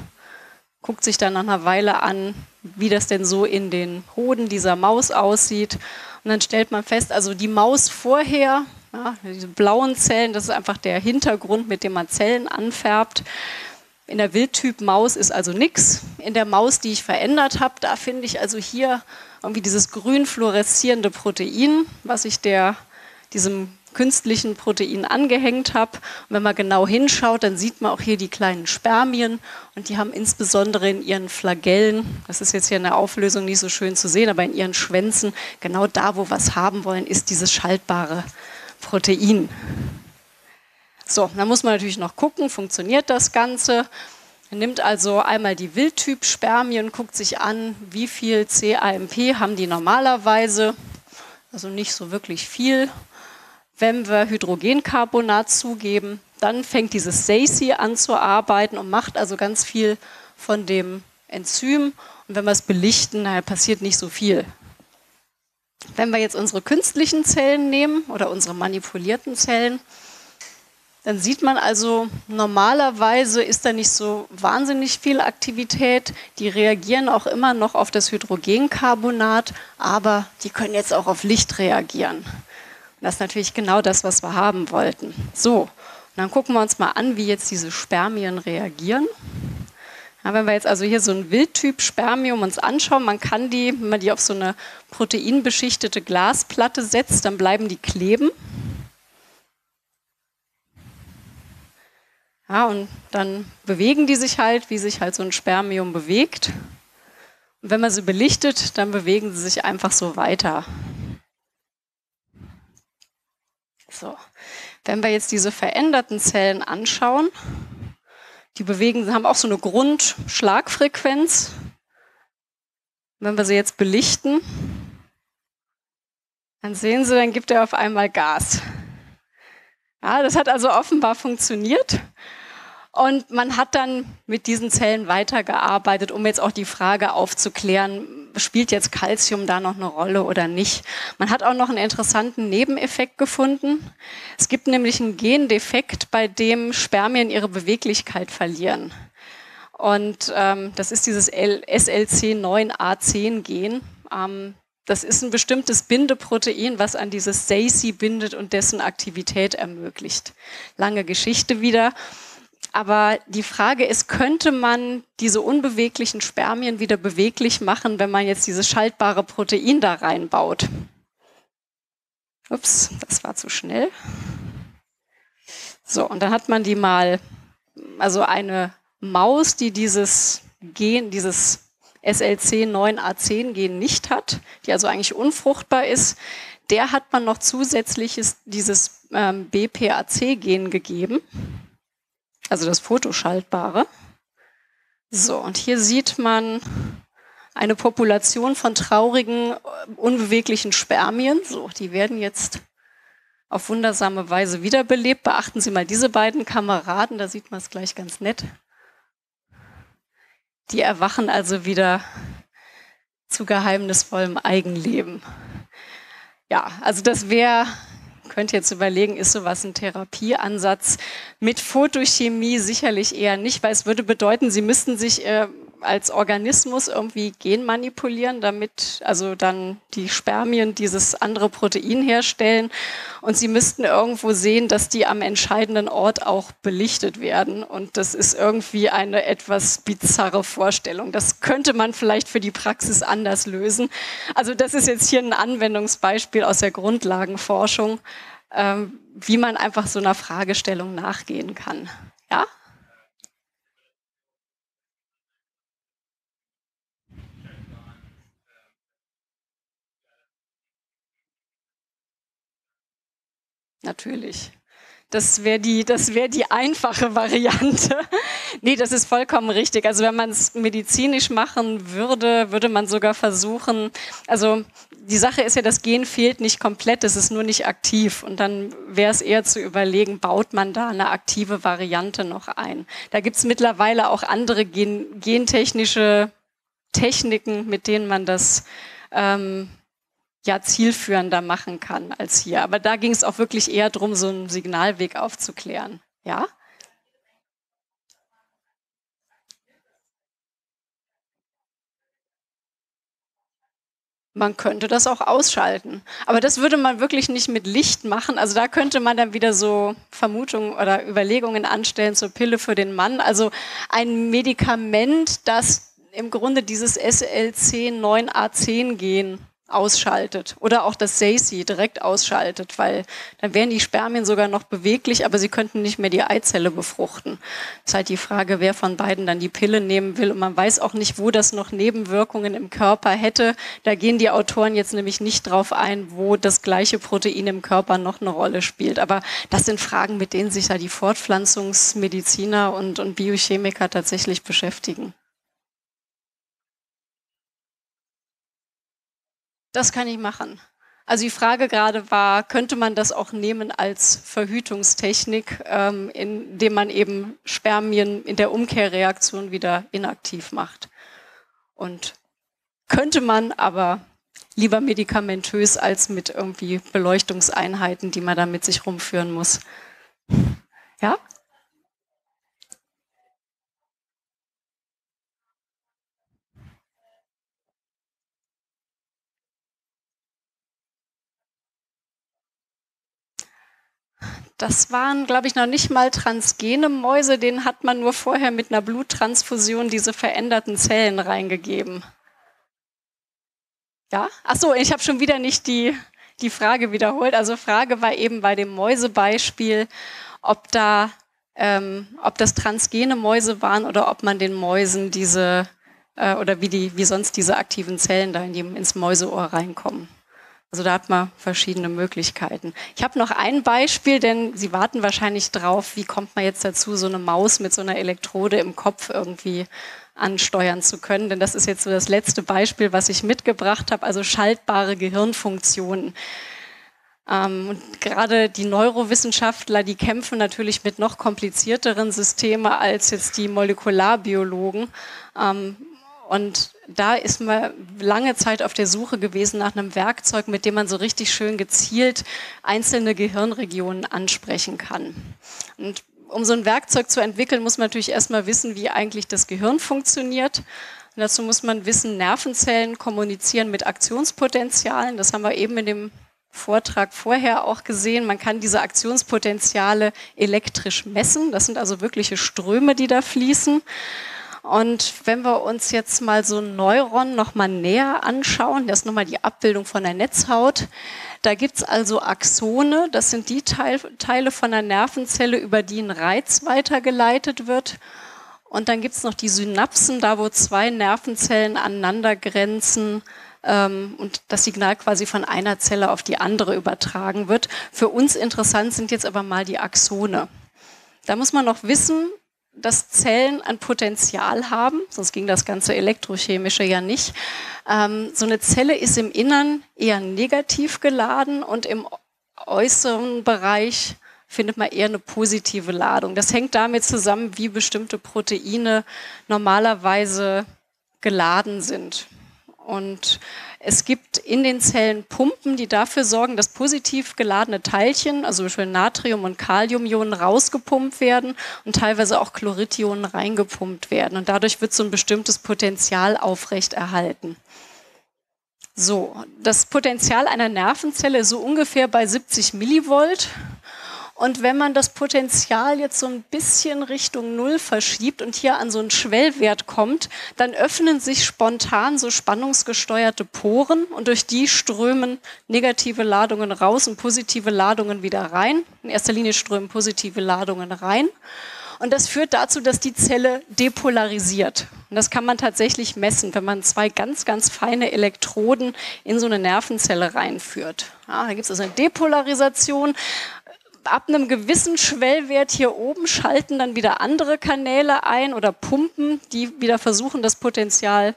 guckt sich dann nach einer Weile an, wie das denn so in den Hoden dieser Maus aussieht. Und dann stellt man fest, also die Maus vorher, ja, diese blauen Zellen, das ist einfach der Hintergrund, mit dem man Zellen anfärbt. In der Wildtyp Maus ist also nichts. In der Maus, die ich verändert habe, da finde ich also hier irgendwie dieses grün fluoreszierende Protein, was ich der, diesem künstlichen Protein angehängt habe. Und wenn man genau hinschaut, dann sieht man auch hier die kleinen Spermien und die haben insbesondere in ihren Flagellen, das ist jetzt hier in der Auflösung nicht so schön zu sehen, aber in ihren Schwänzen, genau da, wo wir es haben wollen, ist dieses schaltbare Protein. So, dann muss man natürlich noch gucken, funktioniert das Ganze. Man nimmt also einmal die Wildtyp-Spermien, guckt sich an, wie viel CAMP haben die normalerweise. Also nicht so wirklich viel. Wenn wir Hydrogencarbonat zugeben, dann fängt dieses SACI an zu arbeiten und macht also ganz viel von dem Enzym. Und wenn wir es belichten, naja, passiert nicht so viel. Wenn wir jetzt unsere künstlichen Zellen nehmen oder unsere manipulierten Zellen, dann sieht man also, normalerweise ist da nicht so wahnsinnig viel Aktivität. Die reagieren auch immer noch auf das Hydrogencarbonat, aber die können jetzt auch auf Licht reagieren. Das ist natürlich genau das, was wir haben wollten. So, dann gucken wir uns mal an, wie jetzt diese Spermien reagieren. Ja, wenn wir jetzt also hier so ein Wildtyp Spermium uns anschauen, man kann die, wenn man die auf so eine proteinbeschichtete Glasplatte setzt, dann bleiben die kleben. Ja, und dann bewegen die sich halt, wie sich halt so ein Spermium bewegt. Und wenn man sie belichtet, dann bewegen sie sich einfach so weiter. So, wenn wir jetzt diese veränderten Zellen anschauen, die bewegen, haben auch so eine Grundschlagfrequenz. Wenn wir sie jetzt belichten, dann sehen Sie, dann gibt er auf einmal Gas. Ja, das hat also offenbar funktioniert. Und man hat dann mit diesen Zellen weitergearbeitet, um jetzt auch die Frage aufzuklären, spielt jetzt Calcium da noch eine Rolle oder nicht. Man hat auch noch einen interessanten Nebeneffekt gefunden. Es gibt nämlich einen Gendefekt, bei dem Spermien ihre Beweglichkeit verlieren. Und ähm, das ist dieses SLC9A10-Gen. Ähm, das ist ein bestimmtes Bindeprotein, was an dieses SACI bindet und dessen Aktivität ermöglicht. Lange Geschichte wieder. Aber die Frage ist, könnte man diese unbeweglichen Spermien wieder beweglich machen, wenn man jetzt dieses schaltbare Protein da reinbaut? Ups, das war zu schnell. So, und dann hat man die mal, also eine Maus, die dieses Gen, dieses SLC9A10-Gen nicht hat, die also eigentlich unfruchtbar ist, der hat man noch zusätzliches dieses ähm, BPAC-Gen gegeben also das Fotoschaltbare. So, und hier sieht man eine Population von traurigen, unbeweglichen Spermien. So, die werden jetzt auf wundersame Weise wiederbelebt. Beachten Sie mal diese beiden Kameraden, da sieht man es gleich ganz nett. Die erwachen also wieder zu geheimnisvollem Eigenleben. Ja, also das wäre, könnt ihr jetzt überlegen, ist sowas ein Therapieansatz? Mit Photochemie sicherlich eher nicht, weil es würde bedeuten, sie müssten sich äh, als Organismus irgendwie Gen manipulieren, damit also dann die Spermien dieses andere Protein herstellen. Und sie müssten irgendwo sehen, dass die am entscheidenden Ort auch belichtet werden. Und das ist irgendwie eine etwas bizarre Vorstellung. Das könnte man vielleicht für die Praxis anders lösen. Also das ist jetzt hier ein Anwendungsbeispiel aus der Grundlagenforschung, ähm, wie man einfach so einer Fragestellung nachgehen kann. Ja? Natürlich. Das wäre die, wäre die einfache Variante. [LAUGHS] nee, das ist vollkommen richtig. Also wenn man es medizinisch machen würde, würde man sogar versuchen, also die Sache ist ja, das Gen fehlt nicht komplett, es ist nur nicht aktiv. Und dann wäre es eher zu überlegen, baut man da eine aktive Variante noch ein. Da gibt es mittlerweile auch andere gen gentechnische Techniken, mit denen man das ähm, ja zielführender machen kann als hier. Aber da ging es auch wirklich eher darum, so einen Signalweg aufzuklären. Ja? Man könnte das auch ausschalten. Aber das würde man wirklich nicht mit Licht machen. Also da könnte man dann wieder so Vermutungen oder Überlegungen anstellen zur Pille für den Mann. Also ein Medikament, das im Grunde dieses SLC9A10-Gen ausschaltet oder auch das SACI direkt ausschaltet, weil dann wären die Spermien sogar noch beweglich, aber sie könnten nicht mehr die Eizelle befruchten. Das ist halt die Frage, wer von beiden dann die Pille nehmen will und man weiß auch nicht, wo das noch Nebenwirkungen im Körper hätte. Da gehen die Autoren jetzt nämlich nicht drauf ein, wo das gleiche Protein im Körper noch eine Rolle spielt. Aber das sind Fragen, mit denen sich ja die Fortpflanzungsmediziner und, und Biochemiker tatsächlich beschäftigen. Das kann ich machen. Also die Frage gerade war, könnte man das auch nehmen als Verhütungstechnik, ähm, indem man eben Spermien in der Umkehrreaktion wieder inaktiv macht. Und könnte man aber lieber medikamentös als mit irgendwie Beleuchtungseinheiten, die man da mit sich rumführen muss. Ja? Das waren, glaube ich, noch nicht mal transgene Mäuse, denen hat man nur vorher mit einer Bluttransfusion diese veränderten Zellen reingegeben. Ja? Ach so, ich habe schon wieder nicht die, die Frage wiederholt. Also Frage war eben bei dem Mäusebeispiel, ob da, ähm, ob das transgene Mäuse waren oder ob man den Mäusen diese äh, oder wie die, wie sonst diese aktiven Zellen da in die, ins Mäuseohr reinkommen. Also da hat man verschiedene Möglichkeiten. Ich habe noch ein Beispiel, denn Sie warten wahrscheinlich drauf, wie kommt man jetzt dazu, so eine Maus mit so einer Elektrode im Kopf irgendwie ansteuern zu können. Denn das ist jetzt so das letzte Beispiel, was ich mitgebracht habe, also schaltbare Gehirnfunktionen. Ähm, und gerade die Neurowissenschaftler, die kämpfen natürlich mit noch komplizierteren Systemen als jetzt die Molekularbiologen. Ähm, und da ist man lange Zeit auf der Suche gewesen nach einem Werkzeug, mit dem man so richtig schön gezielt einzelne Gehirnregionen ansprechen kann. Und um so ein Werkzeug zu entwickeln, muss man natürlich erstmal wissen, wie eigentlich das Gehirn funktioniert. Und dazu muss man wissen, Nervenzellen kommunizieren mit Aktionspotenzialen. Das haben wir eben in dem Vortrag vorher auch gesehen. Man kann diese Aktionspotenziale elektrisch messen. Das sind also wirkliche Ströme, die da fließen. Und wenn wir uns jetzt mal so ein Neuron noch mal näher anschauen, das ist nochmal die Abbildung von der Netzhaut. Da gibt's also Axone, das sind die Teile von der Nervenzelle, über die ein Reiz weitergeleitet wird. Und dann gibt's noch die Synapsen, da wo zwei Nervenzellen aneinander grenzen ähm, und das Signal quasi von einer Zelle auf die andere übertragen wird. Für uns interessant sind jetzt aber mal die Axone. Da muss man noch wissen, dass Zellen ein Potenzial haben, sonst ging das ganze Elektrochemische ja nicht. Ähm, so eine Zelle ist im Innern eher negativ geladen und im äußeren Bereich findet man eher eine positive Ladung. Das hängt damit zusammen, wie bestimmte Proteine normalerweise geladen sind. Und es gibt in den Zellen Pumpen, die dafür sorgen, dass positiv geladene Teilchen, also zum Beispiel Natrium- und Kaliumionen, rausgepumpt werden und teilweise auch Chloridionen reingepumpt werden. Und dadurch wird so ein bestimmtes Potenzial aufrechterhalten. So, das Potenzial einer Nervenzelle ist so ungefähr bei 70 Millivolt. Und wenn man das Potenzial jetzt so ein bisschen Richtung Null verschiebt und hier an so einen Schwellwert kommt, dann öffnen sich spontan so spannungsgesteuerte Poren und durch die strömen negative Ladungen raus und positive Ladungen wieder rein. In erster Linie strömen positive Ladungen rein. Und das führt dazu, dass die Zelle depolarisiert. Und das kann man tatsächlich messen, wenn man zwei ganz, ganz feine Elektroden in so eine Nervenzelle reinführt. Ja, da gibt es also eine Depolarisation ab einem gewissen Schwellwert hier oben schalten dann wieder andere Kanäle ein oder Pumpen, die wieder versuchen, das Potenzial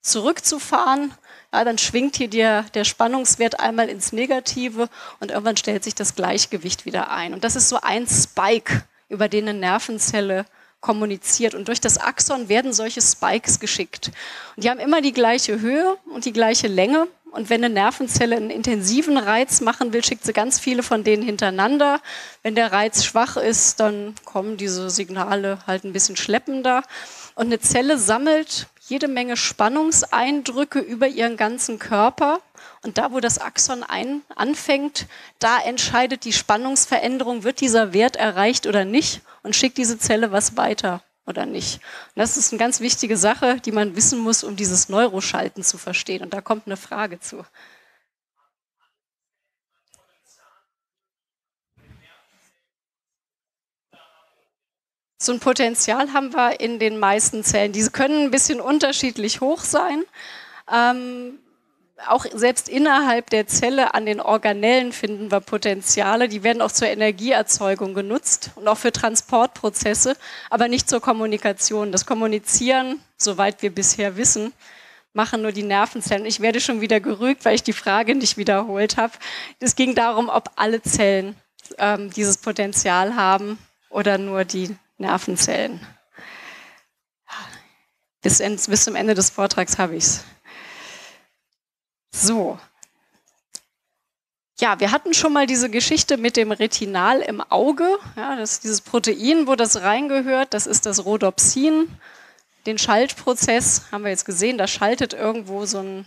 zurückzufahren. Ja, dann schwingt hier der, der Spannungswert einmal ins Negative und irgendwann stellt sich das Gleichgewicht wieder ein. Und das ist so ein Spike, über den eine Nervenzelle kommuniziert. Und durch das Axon werden solche Spikes geschickt. Und die haben immer die gleiche Höhe und die gleiche Länge. Und wenn eine Nervenzelle einen intensiven Reiz machen will, schickt sie ganz viele von denen hintereinander. Wenn der Reiz schwach ist, dann kommen diese Signale halt ein bisschen schleppender. Und eine Zelle sammelt jede Menge Spannungseindrücke über ihren ganzen Körper. Und da, wo das Axon ein, anfängt, da entscheidet die Spannungsveränderung, wird dieser Wert erreicht oder nicht und schickt diese Zelle was weiter oder nicht. Und das ist eine ganz wichtige Sache, die man wissen muss, um dieses Neuroschalten zu verstehen. Und da kommt eine Frage zu. So ein Potenzial haben wir in den meisten Zellen. Diese können ein bisschen unterschiedlich hoch sein. Ähm, auch selbst innerhalb der Zelle an den Organellen finden wir Potenziale. Die werden auch zur Energieerzeugung genutzt und auch für Transportprozesse, aber nicht zur Kommunikation. Das Kommunizieren, soweit wir bisher wissen, machen nur die Nervenzellen. Ich werde schon wieder gerügt, weil ich die Frage nicht wiederholt habe. Es ging darum, ob alle Zellen ähm, dieses Potenzial haben oder nur die Nervenzellen. Bis, bis zum Ende des Vortrags habe ich es. So. Ja, wir hatten schon mal diese Geschichte mit dem Retinal im Auge. Ja, das dieses Protein, wo das reingehört. Das ist das Rhodopsin. Den Schaltprozess haben wir jetzt gesehen. Da schaltet irgendwo so ein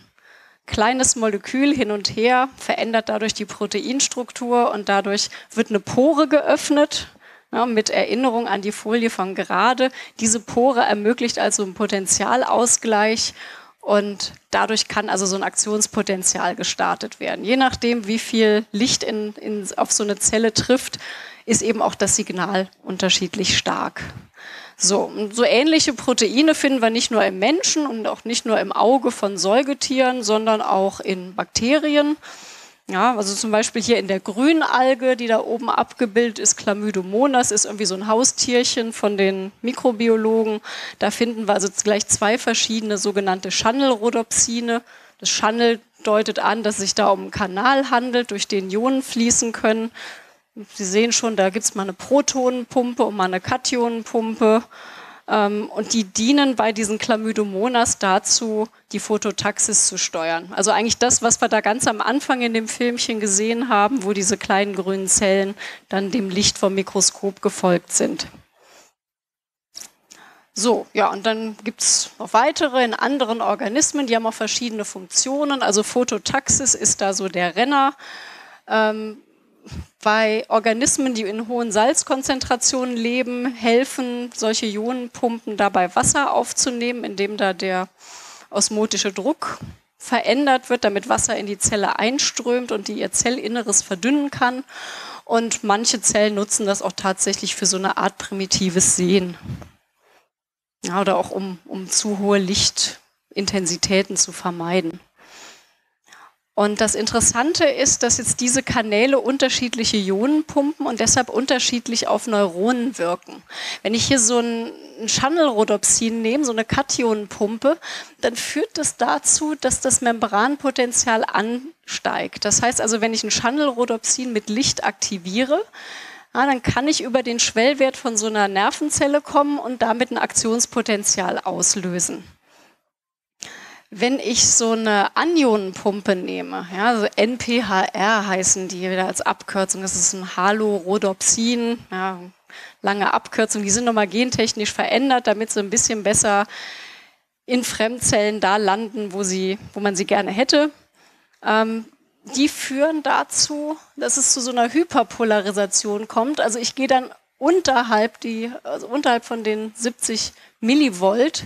kleines Molekül hin und her, verändert dadurch die Proteinstruktur und dadurch wird eine Pore geöffnet. Ja, mit Erinnerung an die Folie von gerade. Diese Pore ermöglicht also einen Potentialausgleich und dadurch kann also so ein Aktionspotenzial gestartet werden. Je nachdem, wie viel Licht in, in, auf so eine Zelle trifft, ist eben auch das Signal unterschiedlich stark. So, so ähnliche Proteine finden wir nicht nur im Menschen und auch nicht nur im Auge von Säugetieren, sondern auch in Bakterien. Ja, also zum Beispiel hier in der Grünalge, die da oben abgebildet ist, Chlamydomonas, ist irgendwie so ein Haustierchen von den Mikrobiologen. Da finden wir also gleich zwei verschiedene sogenannte Channel-Rhodopsine. Das Channel deutet an, dass es sich da um einen Kanal handelt, durch den Ionen fließen können. Sie sehen schon, da gibt es mal eine Protonenpumpe und mal eine Kationenpumpe. Ähm, und die dienen bei diesen Chlamydomonas dazu, die Phototaxis zu steuern. Also eigentlich das, was wir da ganz am Anfang in dem Filmchen gesehen haben, wo diese kleinen grünen Zellen dann dem Licht vom Mikroskop gefolgt sind. So, ja, und dann gibt es noch weitere in anderen Organismen, die haben auch verschiedene Funktionen. Also Phototaxis ist da so der Renner. Ähm, bei Organismen, die in hohen Salzkonzentrationen leben, helfen solche Ionenpumpen dabei, Wasser aufzunehmen, indem da der osmotische Druck verändert wird, damit Wasser in die Zelle einströmt und die ihr Zellinneres verdünnen kann. Und manche Zellen nutzen das auch tatsächlich für so eine Art primitives Sehen. Ja, oder auch um, um zu hohe Lichtintensitäten zu vermeiden. Und das Interessante ist, dass jetzt diese Kanäle unterschiedliche Ionen pumpen und deshalb unterschiedlich auf Neuronen wirken. Wenn ich hier so ein Channelrhodopsin nehme, so eine Kationenpumpe, dann führt das dazu, dass das Membranpotenzial ansteigt. Das heißt also, wenn ich ein Channelrhodopsin mit Licht aktiviere, ja, dann kann ich über den Schwellwert von so einer Nervenzelle kommen und damit ein Aktionspotenzial auslösen. Wenn ich so eine Anionenpumpe nehme, ja, also NPHR heißen die wieder als Abkürzung, das ist ein Halorhodopsin, ja, lange Abkürzung, die sind nochmal gentechnisch verändert, damit sie ein bisschen besser in Fremdzellen da landen, wo, sie, wo man sie gerne hätte. Ähm, die führen dazu, dass es zu so einer Hyperpolarisation kommt. Also ich gehe dann unterhalb, die, also unterhalb von den 70 Millivolt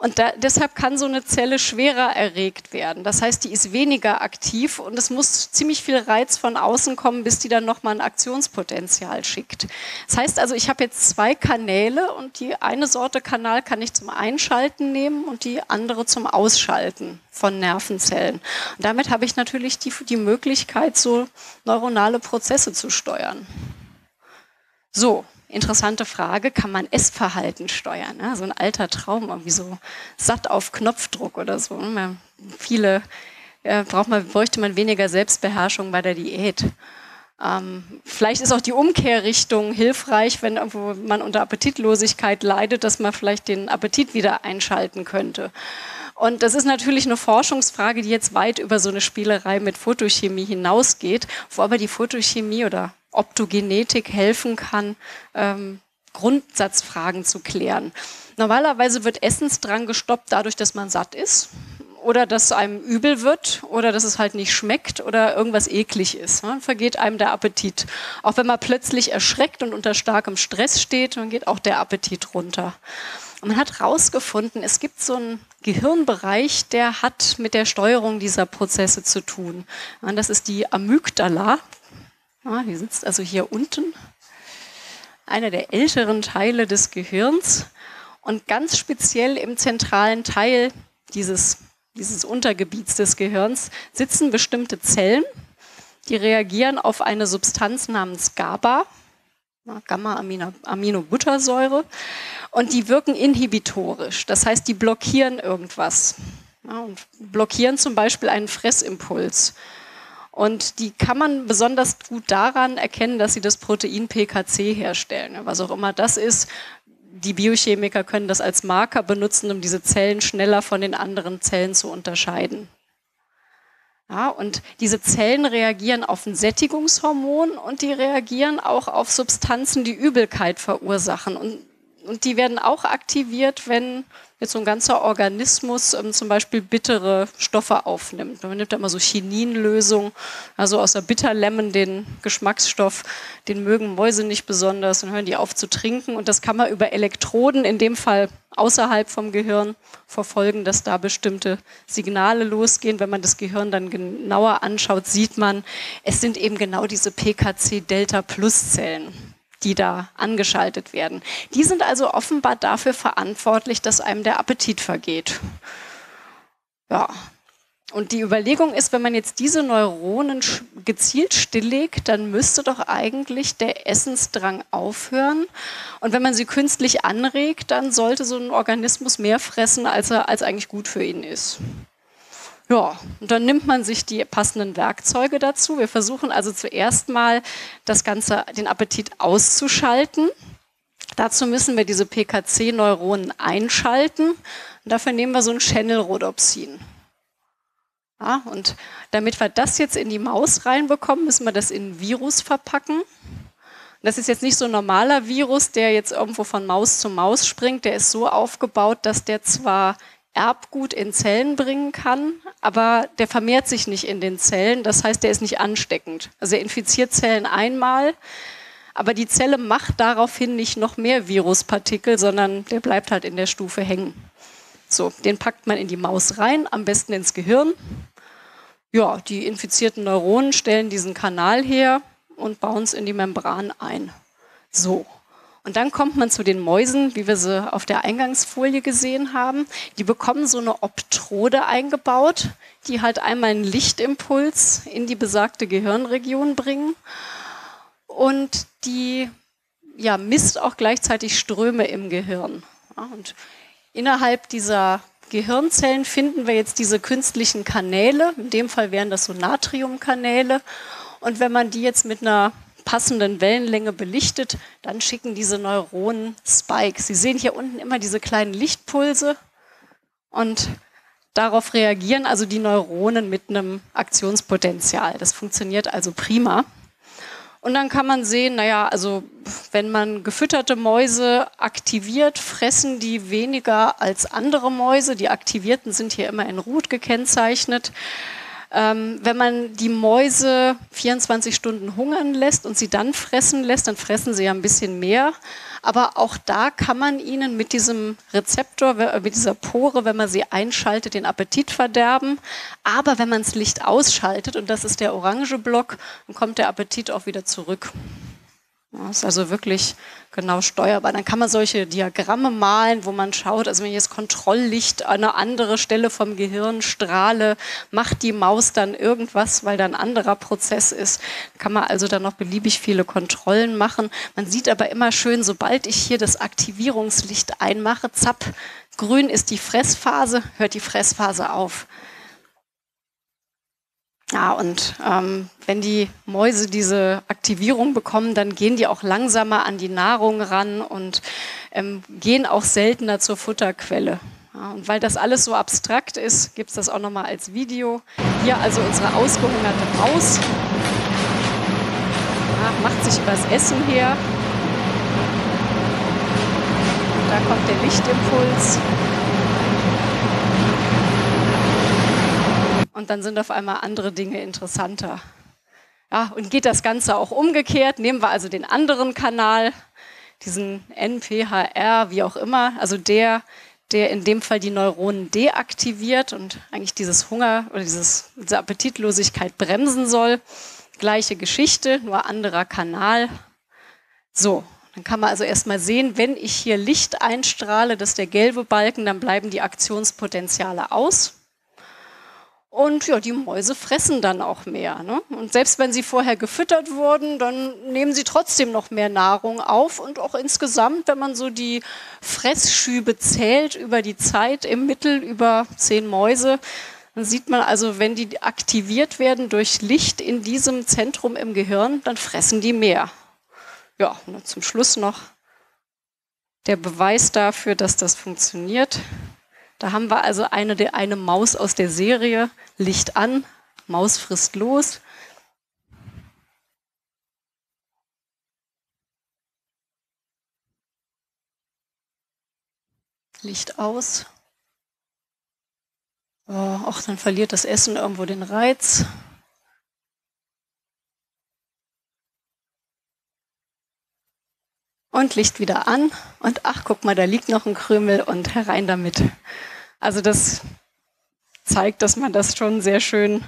und da, deshalb kann so eine Zelle schwerer erregt werden. Das heißt, die ist weniger aktiv und es muss ziemlich viel Reiz von außen kommen, bis die dann nochmal ein Aktionspotenzial schickt. Das heißt also, ich habe jetzt zwei Kanäle und die eine Sorte Kanal kann ich zum Einschalten nehmen und die andere zum Ausschalten von Nervenzellen. Und damit habe ich natürlich die, die Möglichkeit, so neuronale Prozesse zu steuern. So, interessante Frage, kann man Essverhalten steuern? Ne? So ein alter Traum, irgendwie so satt auf Knopfdruck oder so. Ne? Viele äh, braucht man, bräuchte man weniger Selbstbeherrschung bei der Diät. Ähm, vielleicht ist auch die Umkehrrichtung hilfreich, wenn irgendwo man unter Appetitlosigkeit leidet, dass man vielleicht den Appetit wieder einschalten könnte. Und das ist natürlich eine Forschungsfrage, die jetzt weit über so eine Spielerei mit Photochemie hinausgeht, wo aber die Photochemie oder Optogenetik helfen kann, ähm, Grundsatzfragen zu klären. Normalerweise wird Essensdrang gestoppt dadurch, dass man satt ist oder dass einem übel wird oder dass es halt nicht schmeckt oder irgendwas eklig ist. Dann vergeht einem der Appetit. Auch wenn man plötzlich erschreckt und unter starkem Stress steht, dann geht auch der Appetit runter. Und man hat herausgefunden, es gibt so einen Gehirnbereich, der hat mit der Steuerung dieser Prozesse zu tun. Das ist die Amygdala. Ah, die sitzt also hier unten. Einer der älteren Teile des Gehirns. Und ganz speziell im zentralen Teil dieses, dieses Untergebiets des Gehirns sitzen bestimmte Zellen, die reagieren auf eine Substanz namens GABA, Gamma-Aminobuttersäure, und die wirken inhibitorisch. Das heißt, die blockieren irgendwas. Ja, und blockieren zum Beispiel einen Fressimpuls. Und die kann man besonders gut daran erkennen, dass sie das Protein PKC herstellen. Was auch immer das ist. Die Biochemiker können das als Marker benutzen, um diese Zellen schneller von den anderen Zellen zu unterscheiden. Ja, und diese Zellen reagieren auf ein Sättigungshormon und die reagieren auch auf Substanzen, die Übelkeit verursachen. Und und die werden auch aktiviert, wenn jetzt so ein ganzer Organismus ähm, zum Beispiel bittere Stoffe aufnimmt. Man nimmt da immer so Chininlösung, also aus der Bitterlemon den Geschmacksstoff, den mögen Mäuse nicht besonders, dann hören die auf zu trinken und das kann man über Elektroden, in dem Fall außerhalb vom Gehirn, verfolgen, dass da bestimmte Signale losgehen. Wenn man das Gehirn dann genauer anschaut, sieht man, es sind eben genau diese PKC-Delta-Plus-Zellen die da angeschaltet werden. Die sind also offenbar dafür verantwortlich, dass einem der Appetit vergeht. Ja. Und die Überlegung ist, wenn man jetzt diese Neuronen gezielt stilllegt, dann müsste doch eigentlich der Essensdrang aufhören. Und wenn man sie künstlich anregt, dann sollte so ein Organismus mehr fressen, als er als eigentlich gut für ihn ist. Ja, und dann nimmt man sich die passenden Werkzeuge dazu. Wir versuchen also zuerst mal das Ganze, den Appetit auszuschalten. Dazu müssen wir diese PKC-Neuronen einschalten. Und dafür nehmen wir so ein Channel-Rhodopsin. Ja, und damit wir das jetzt in die Maus reinbekommen, müssen wir das in ein Virus verpacken. Das ist jetzt nicht so ein normaler Virus, der jetzt irgendwo von Maus zu Maus springt. Der ist so aufgebaut, dass der zwar Erbgut in Zellen bringen kann, aber der vermehrt sich nicht in den Zellen. Das heißt, der ist nicht ansteckend. Also er infiziert Zellen einmal, aber die Zelle macht daraufhin nicht noch mehr Viruspartikel, sondern der bleibt halt in der Stufe hängen. So, den packt man in die Maus rein, am besten ins Gehirn. Ja, die infizierten Neuronen stellen diesen Kanal her und bauen es in die Membran ein. So, und dann kommt man zu den Mäusen, wie wir sie auf der Eingangsfolie gesehen haben. Die bekommen so eine Optrode eingebaut, die halt einmal einen Lichtimpuls in die besagte Gehirnregion bringen. Und die ja, misst auch gleichzeitig Ströme im Gehirn. und innerhalb dieser Gehirnzellen finden wir jetzt diese künstlichen Kanäle. In dem Fall wären das so Natriumkanäle. Und wenn man die jetzt mit einer passenden Wellenlänge belichtet, dann schicken diese Neuronen Spikes. Sie sehen hier unten immer diese kleinen Lichtpulse und darauf reagieren also die Neuronen mit einem Aktionspotenzial. Das funktioniert also prima. Und dann kann man sehen, naja, also wenn man gefütterte Mäuse aktiviert, fressen die weniger als andere Mäuse. Die aktivierten sind hier immer in Rot gekennzeichnet. Ähm, wenn man die Mäuse 24 Stunden hungern lässt und sie dann fressen lässt, dann fressen sie ja ein bisschen mehr. Aber auch da kann man ihnen mit diesem Rezeptor, mit dieser Pore, wenn man sie einschaltet, den Appetit verderben. Aber wenn man das Licht ausschaltet, und das ist der orange Block, dann kommt der Appetit auch wieder zurück. Das ist also wirklich genau steuerbar. Dann kann man solche Diagramme malen, wo man schaut, also wenn ich das Kontrolllicht an eine andere Stelle vom Gehirn strahle, macht die Maus dann irgendwas, weil da ein anderer Prozess ist. Kann man also dann noch beliebig viele Kontrollen machen. Man sieht aber immer schön, sobald ich hier das Aktivierungslicht einmache, zapp, grün ist die Fressphase, hört die Fressphase auf. Ja, und ähm, wenn die Mäuse diese Aktivierung bekommen, dann gehen die auch langsamer an die Nahrung ran und ähm, gehen auch seltener zur Futterquelle. Ja, und weil das alles so abstrakt ist, gibt es das auch nochmal als Video. Hier also unsere ausgehungerte Maus. Ja, macht sich übers Essen her. Da kommt der Lichtimpuls. Und dann sind auf einmal andere Dinge interessanter. Ja, und geht das Ganze auch umgekehrt? Nehmen wir also den anderen Kanal, diesen NPHR, wie auch immer, also der, der in dem Fall die Neuronen deaktiviert und eigentlich dieses Hunger oder dieses, diese Appetitlosigkeit bremsen soll. Gleiche Geschichte, nur anderer Kanal. So, dann kann man also erstmal sehen, wenn ich hier Licht einstrahle, das ist der gelbe Balken, dann bleiben die Aktionspotenziale aus. Und ja, die Mäuse fressen dann auch mehr. Ne? Und selbst wenn sie vorher gefüttert wurden, dann nehmen sie trotzdem noch mehr Nahrung auf. Und auch insgesamt, wenn man so die Fressschübe zählt über die Zeit, im Mittel über zehn Mäuse, dann sieht man also, wenn die aktiviert werden durch Licht in diesem Zentrum im Gehirn, dann fressen die mehr. Ja, und zum Schluss noch der Beweis dafür, dass das funktioniert. Da haben wir also eine, eine Maus aus der Serie, Licht an, Maus frisst los. Licht aus. Oh, auch dann verliert das Essen irgendwo den Reiz. Und Licht wieder an. Und ach, guck mal, da liegt noch ein Krümel und herein damit. Also das zeigt, dass man das schon sehr schön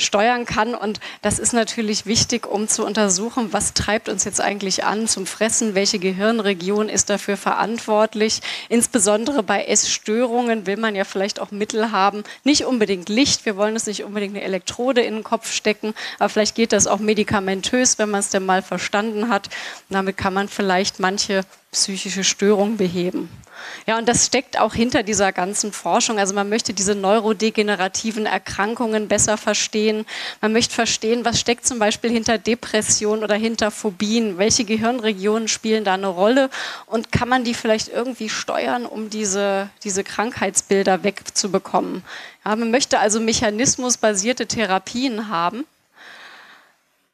steuern kann. Und das ist natürlich wichtig, um zu untersuchen, was treibt uns jetzt eigentlich an zum Fressen, welche Gehirnregion ist dafür verantwortlich. Insbesondere bei Essstörungen will man ja vielleicht auch Mittel haben, nicht unbedingt Licht, wir wollen es nicht unbedingt eine Elektrode in den Kopf stecken, aber vielleicht geht das auch medikamentös, wenn man es denn mal verstanden hat. Und damit kann man vielleicht manche psychische Störung beheben. Ja, und das steckt auch hinter dieser ganzen Forschung. Also man möchte diese neurodegenerativen Erkrankungen besser verstehen. Man möchte verstehen, was steckt zum Beispiel hinter Depression oder hinter Phobien. Welche Gehirnregionen spielen da eine Rolle? Und kann man die vielleicht irgendwie steuern, um diese, diese Krankheitsbilder wegzubekommen? Ja, man möchte also mechanismusbasierte Therapien haben.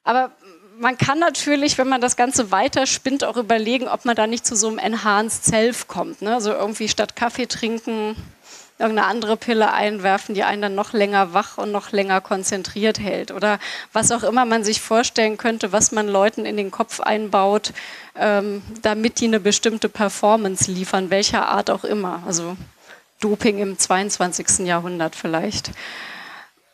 Aber man kann natürlich, wenn man das Ganze weiter spinnt, auch überlegen, ob man da nicht zu so einem Enhanced Self kommt. Ne? Also irgendwie statt Kaffee trinken, irgendeine andere Pille einwerfen, die einen dann noch länger wach und noch länger konzentriert hält. Oder was auch immer man sich vorstellen könnte, was man Leuten in den Kopf einbaut, ähm, damit die eine bestimmte Performance liefern, welcher Art auch immer. Also Doping im 22. Jahrhundert vielleicht.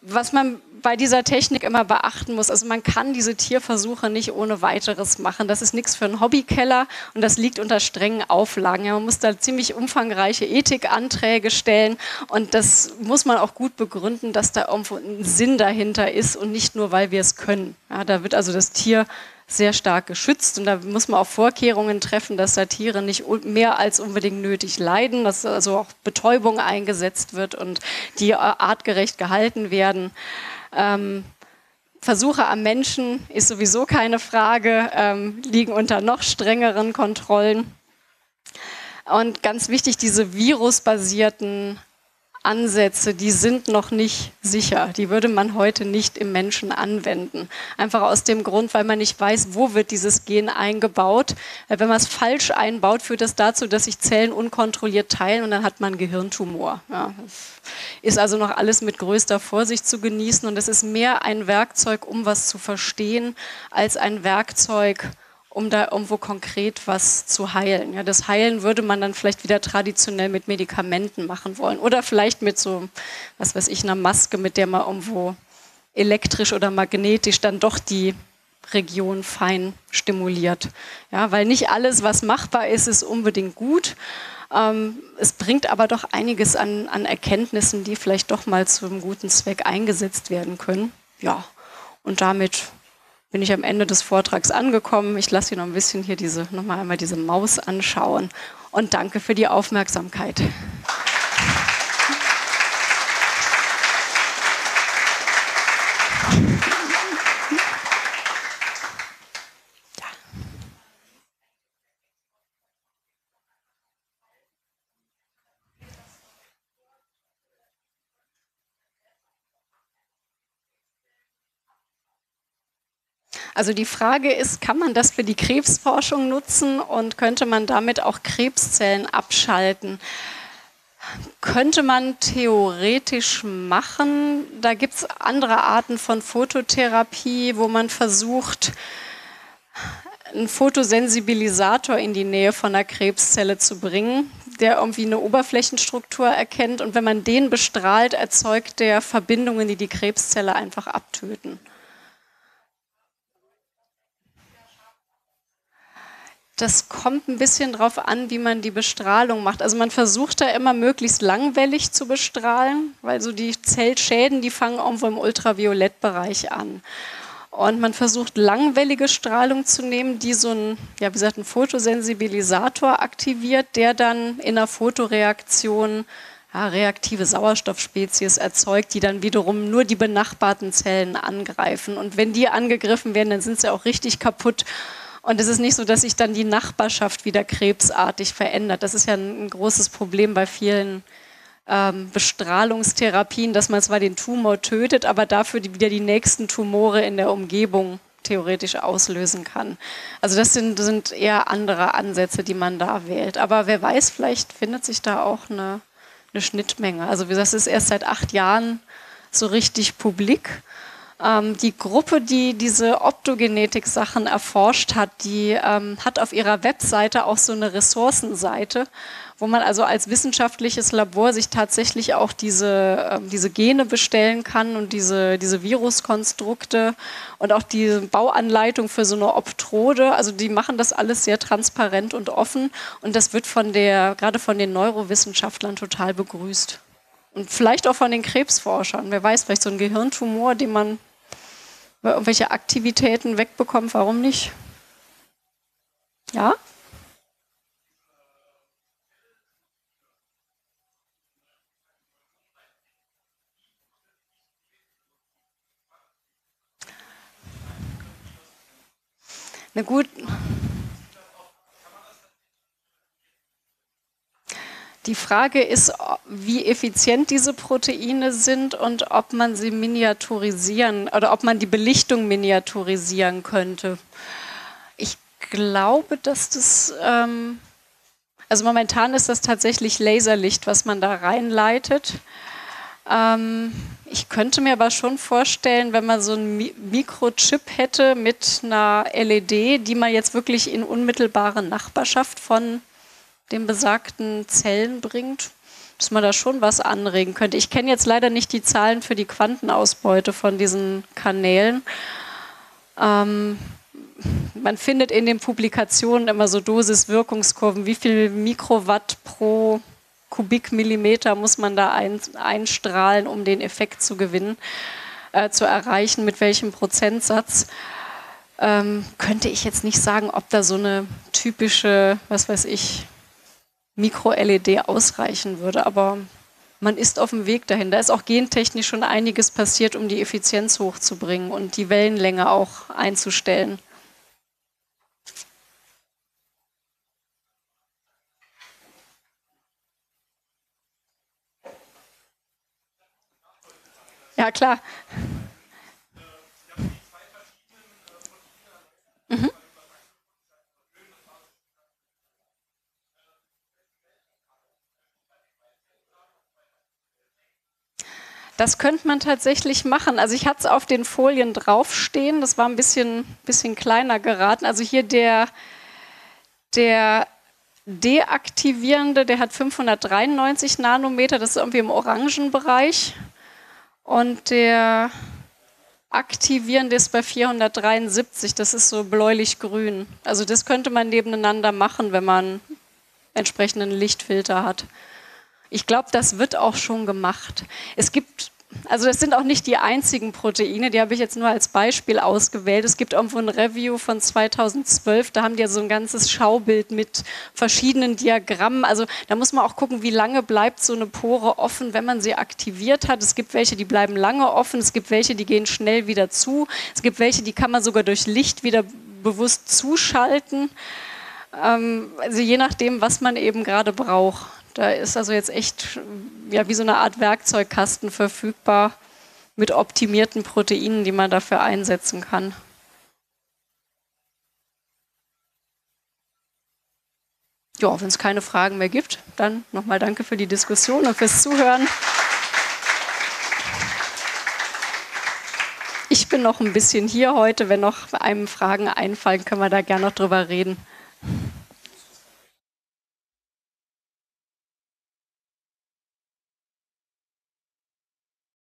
Was man bei dieser Technik immer beachten muss. Also man kann diese Tierversuche nicht ohne weiteres machen. Das ist nichts für einen Hobbykeller und das liegt unter strengen Auflagen. Ja, man muss da ziemlich umfangreiche Ethikanträge stellen und das muss man auch gut begründen, dass da irgendwo ein Sinn dahinter ist und nicht nur, weil wir es können. Ja, da wird also das Tier sehr stark geschützt und da muss man auch Vorkehrungen treffen, dass da Tiere nicht mehr als unbedingt nötig leiden, dass also auch Betäubung eingesetzt wird und die artgerecht gehalten werden. Ähm, Versuche am Menschen ist sowieso keine Frage, ähm, liegen unter noch strengeren Kontrollen. Und ganz wichtig, diese virusbasierten Ansätze, die sind noch nicht sicher. Die würde man heute nicht im Menschen anwenden. Einfach aus dem Grund, weil man nicht weiß, wo wird dieses Gen eingebaut. Wenn man es falsch einbaut, führt das dazu, dass sich Zellen unkontrolliert teilen und dann hat man Gehirntumor. Ja, ist also noch alles mit größter Vorsicht zu genießen und es ist mehr ein Werkzeug, um was zu verstehen, als ein Werkzeug, um da irgendwo konkret was zu heilen. Ja, das Heilen würde man dann vielleicht wieder traditionell mit Medikamenten machen wollen oder vielleicht mit so, was weiß ich, einer Maske, mit der man irgendwo elektrisch oder magnetisch dann doch die Region fein stimuliert. Ja, weil nicht alles, was machbar ist, ist unbedingt gut. Ähm, es bringt aber doch einiges an, an Erkenntnissen, die vielleicht doch mal zu einem guten Zweck eingesetzt werden können. Ja, und damit bin ich am Ende des Vortrags angekommen. Ich lasse Sie noch ein bisschen hier diese, nochmal einmal diese Maus anschauen und danke für die Aufmerksamkeit. Also die Frage ist, kann man das für die Krebsforschung nutzen und könnte man damit auch Krebszellen abschalten? Könnte man theoretisch machen. Da gibt es andere Arten von Phototherapie, wo man versucht, einen Fotosensibilisator in die Nähe von einer Krebszelle zu bringen, der irgendwie eine Oberflächenstruktur erkennt. Und wenn man den bestrahlt, erzeugt der Verbindungen, die die Krebszelle einfach abtöten. Das kommt ein bisschen darauf an, wie man die Bestrahlung macht. Also man versucht da immer möglichst langwellig zu bestrahlen, weil so die Zellschäden, die fangen irgendwo im Ultraviolettbereich an. Und man versucht langwellige Strahlung zu nehmen, die so ein, ja, wie gesagt, einen Fotosensibilisator aktiviert, der dann in einer Fotoreaktion ja, reaktive Sauerstoffspezies erzeugt, die dann wiederum nur die benachbarten Zellen angreifen. Und wenn die angegriffen werden, dann sind sie auch richtig kaputt und es ist nicht so, dass sich dann die Nachbarschaft wieder krebsartig verändert. Das ist ja ein, großes Problem bei vielen ähm, Bestrahlungstherapien, dass man zwar den Tumor tötet, aber dafür wieder die nächsten Tumore in der Umgebung theoretisch auslösen kann. Also das sind, sind eher andere Ansätze, die man da wählt. Aber wer weiß, vielleicht findet sich da auch eine, eine Schnittmenge. Also es ist erst seit acht Jahren so richtig publik. Ähm, die Gruppe, die diese Optogenetik-Sachen erforscht hat, die ähm, hat auf ihrer Webseite auch so eine Ressourcenseite, wo man also als wissenschaftliches Labor sich tatsächlich auch diese, ähm, diese Gene bestellen kann und diese, diese Viruskonstrukte und auch die Bauanleitung für so eine Optrode. Also die machen das alles sehr transparent und offen und das wird von der, gerade von den Neurowissenschaftlern total begrüßt. Und vielleicht auch von den Krebsforschern. Wer weiß, vielleicht so ein Gehirntumor, den man irgendwelche Aktivitäten wegbekommt, warum nicht? Ja? Na gut. Die Frage ist, wie effizient diese Proteine sind und ob man sie miniaturisieren oder ob man die Belichtung miniaturisieren könnte. Ich glaube, dass das, ähm, also momentan ist das tatsächlich Laserlicht, was man da reinleitet. Ähm, ich könnte mir aber schon vorstellen, wenn man so einen Mikrochip hätte mit einer LED, die man jetzt wirklich in unmittelbare Nachbarschaft von den besagten Zellen bringt, dass man da schon was anregen könnte. Ich kenne jetzt leider nicht die Zahlen für die Quantenausbeute von diesen Kanälen. Ähm, man findet in den Publikationen immer so Dosis-Wirkungskurven, wie viel Mikrowatt pro Kubikmillimeter muss man da ein, einstrahlen, um den Effekt zu gewinnen, äh, zu erreichen, mit welchem Prozentsatz. Ähm, könnte ich jetzt nicht sagen, ob da so eine typische, was weiß ich, Mikro-LED ausreichen würde. Aber man ist auf dem Weg dahin. Da ist auch gentechnisch schon einiges passiert, um die Effizienz hochzubringen und die Wellenlänge auch einzustellen. Ja, klar. Das könnte man tatsächlich machen. Also ich hatte es auf den Folien draufstehen. Das war ein bisschen, bisschen kleiner geraten. Also hier der, der deaktivierende, der hat 593 Nanometer. Das ist irgendwie im orangen Bereich. Und der aktivierende ist bei 473. Das ist so bläulich-grün. Also das könnte man nebeneinander machen, wenn man entsprechenden Lichtfilter hat. Ich glaube, das wird auch schon gemacht. Es gibt, also das sind auch nicht die einzigen Proteine, die habe ich jetzt nur als Beispiel ausgewählt. Es gibt irgendwo ein Review von 2012, da haben die ja so ein ganzes Schaubild mit verschiedenen Diagrammen. Also da muss man auch gucken, wie lange bleibt so eine Pore offen, wenn man sie aktiviert hat. Es gibt welche, die bleiben lange offen, es gibt welche, die gehen schnell wieder zu. Es gibt welche, die kann man sogar durch Licht wieder bewusst zuschalten. Ähm, also je nachdem, was man eben gerade braucht. Da ist also jetzt echt ja, wie so eine Art Werkzeugkasten verfügbar mit optimierten Proteinen, die man dafür einsetzen kann. Ja, wenn es keine Fragen mehr gibt, dann nochmal danke für die Diskussion und fürs Zuhören. Ich bin noch ein bisschen hier heute. Wenn noch einem Fragen einfallen, können wir da gerne noch drüber reden.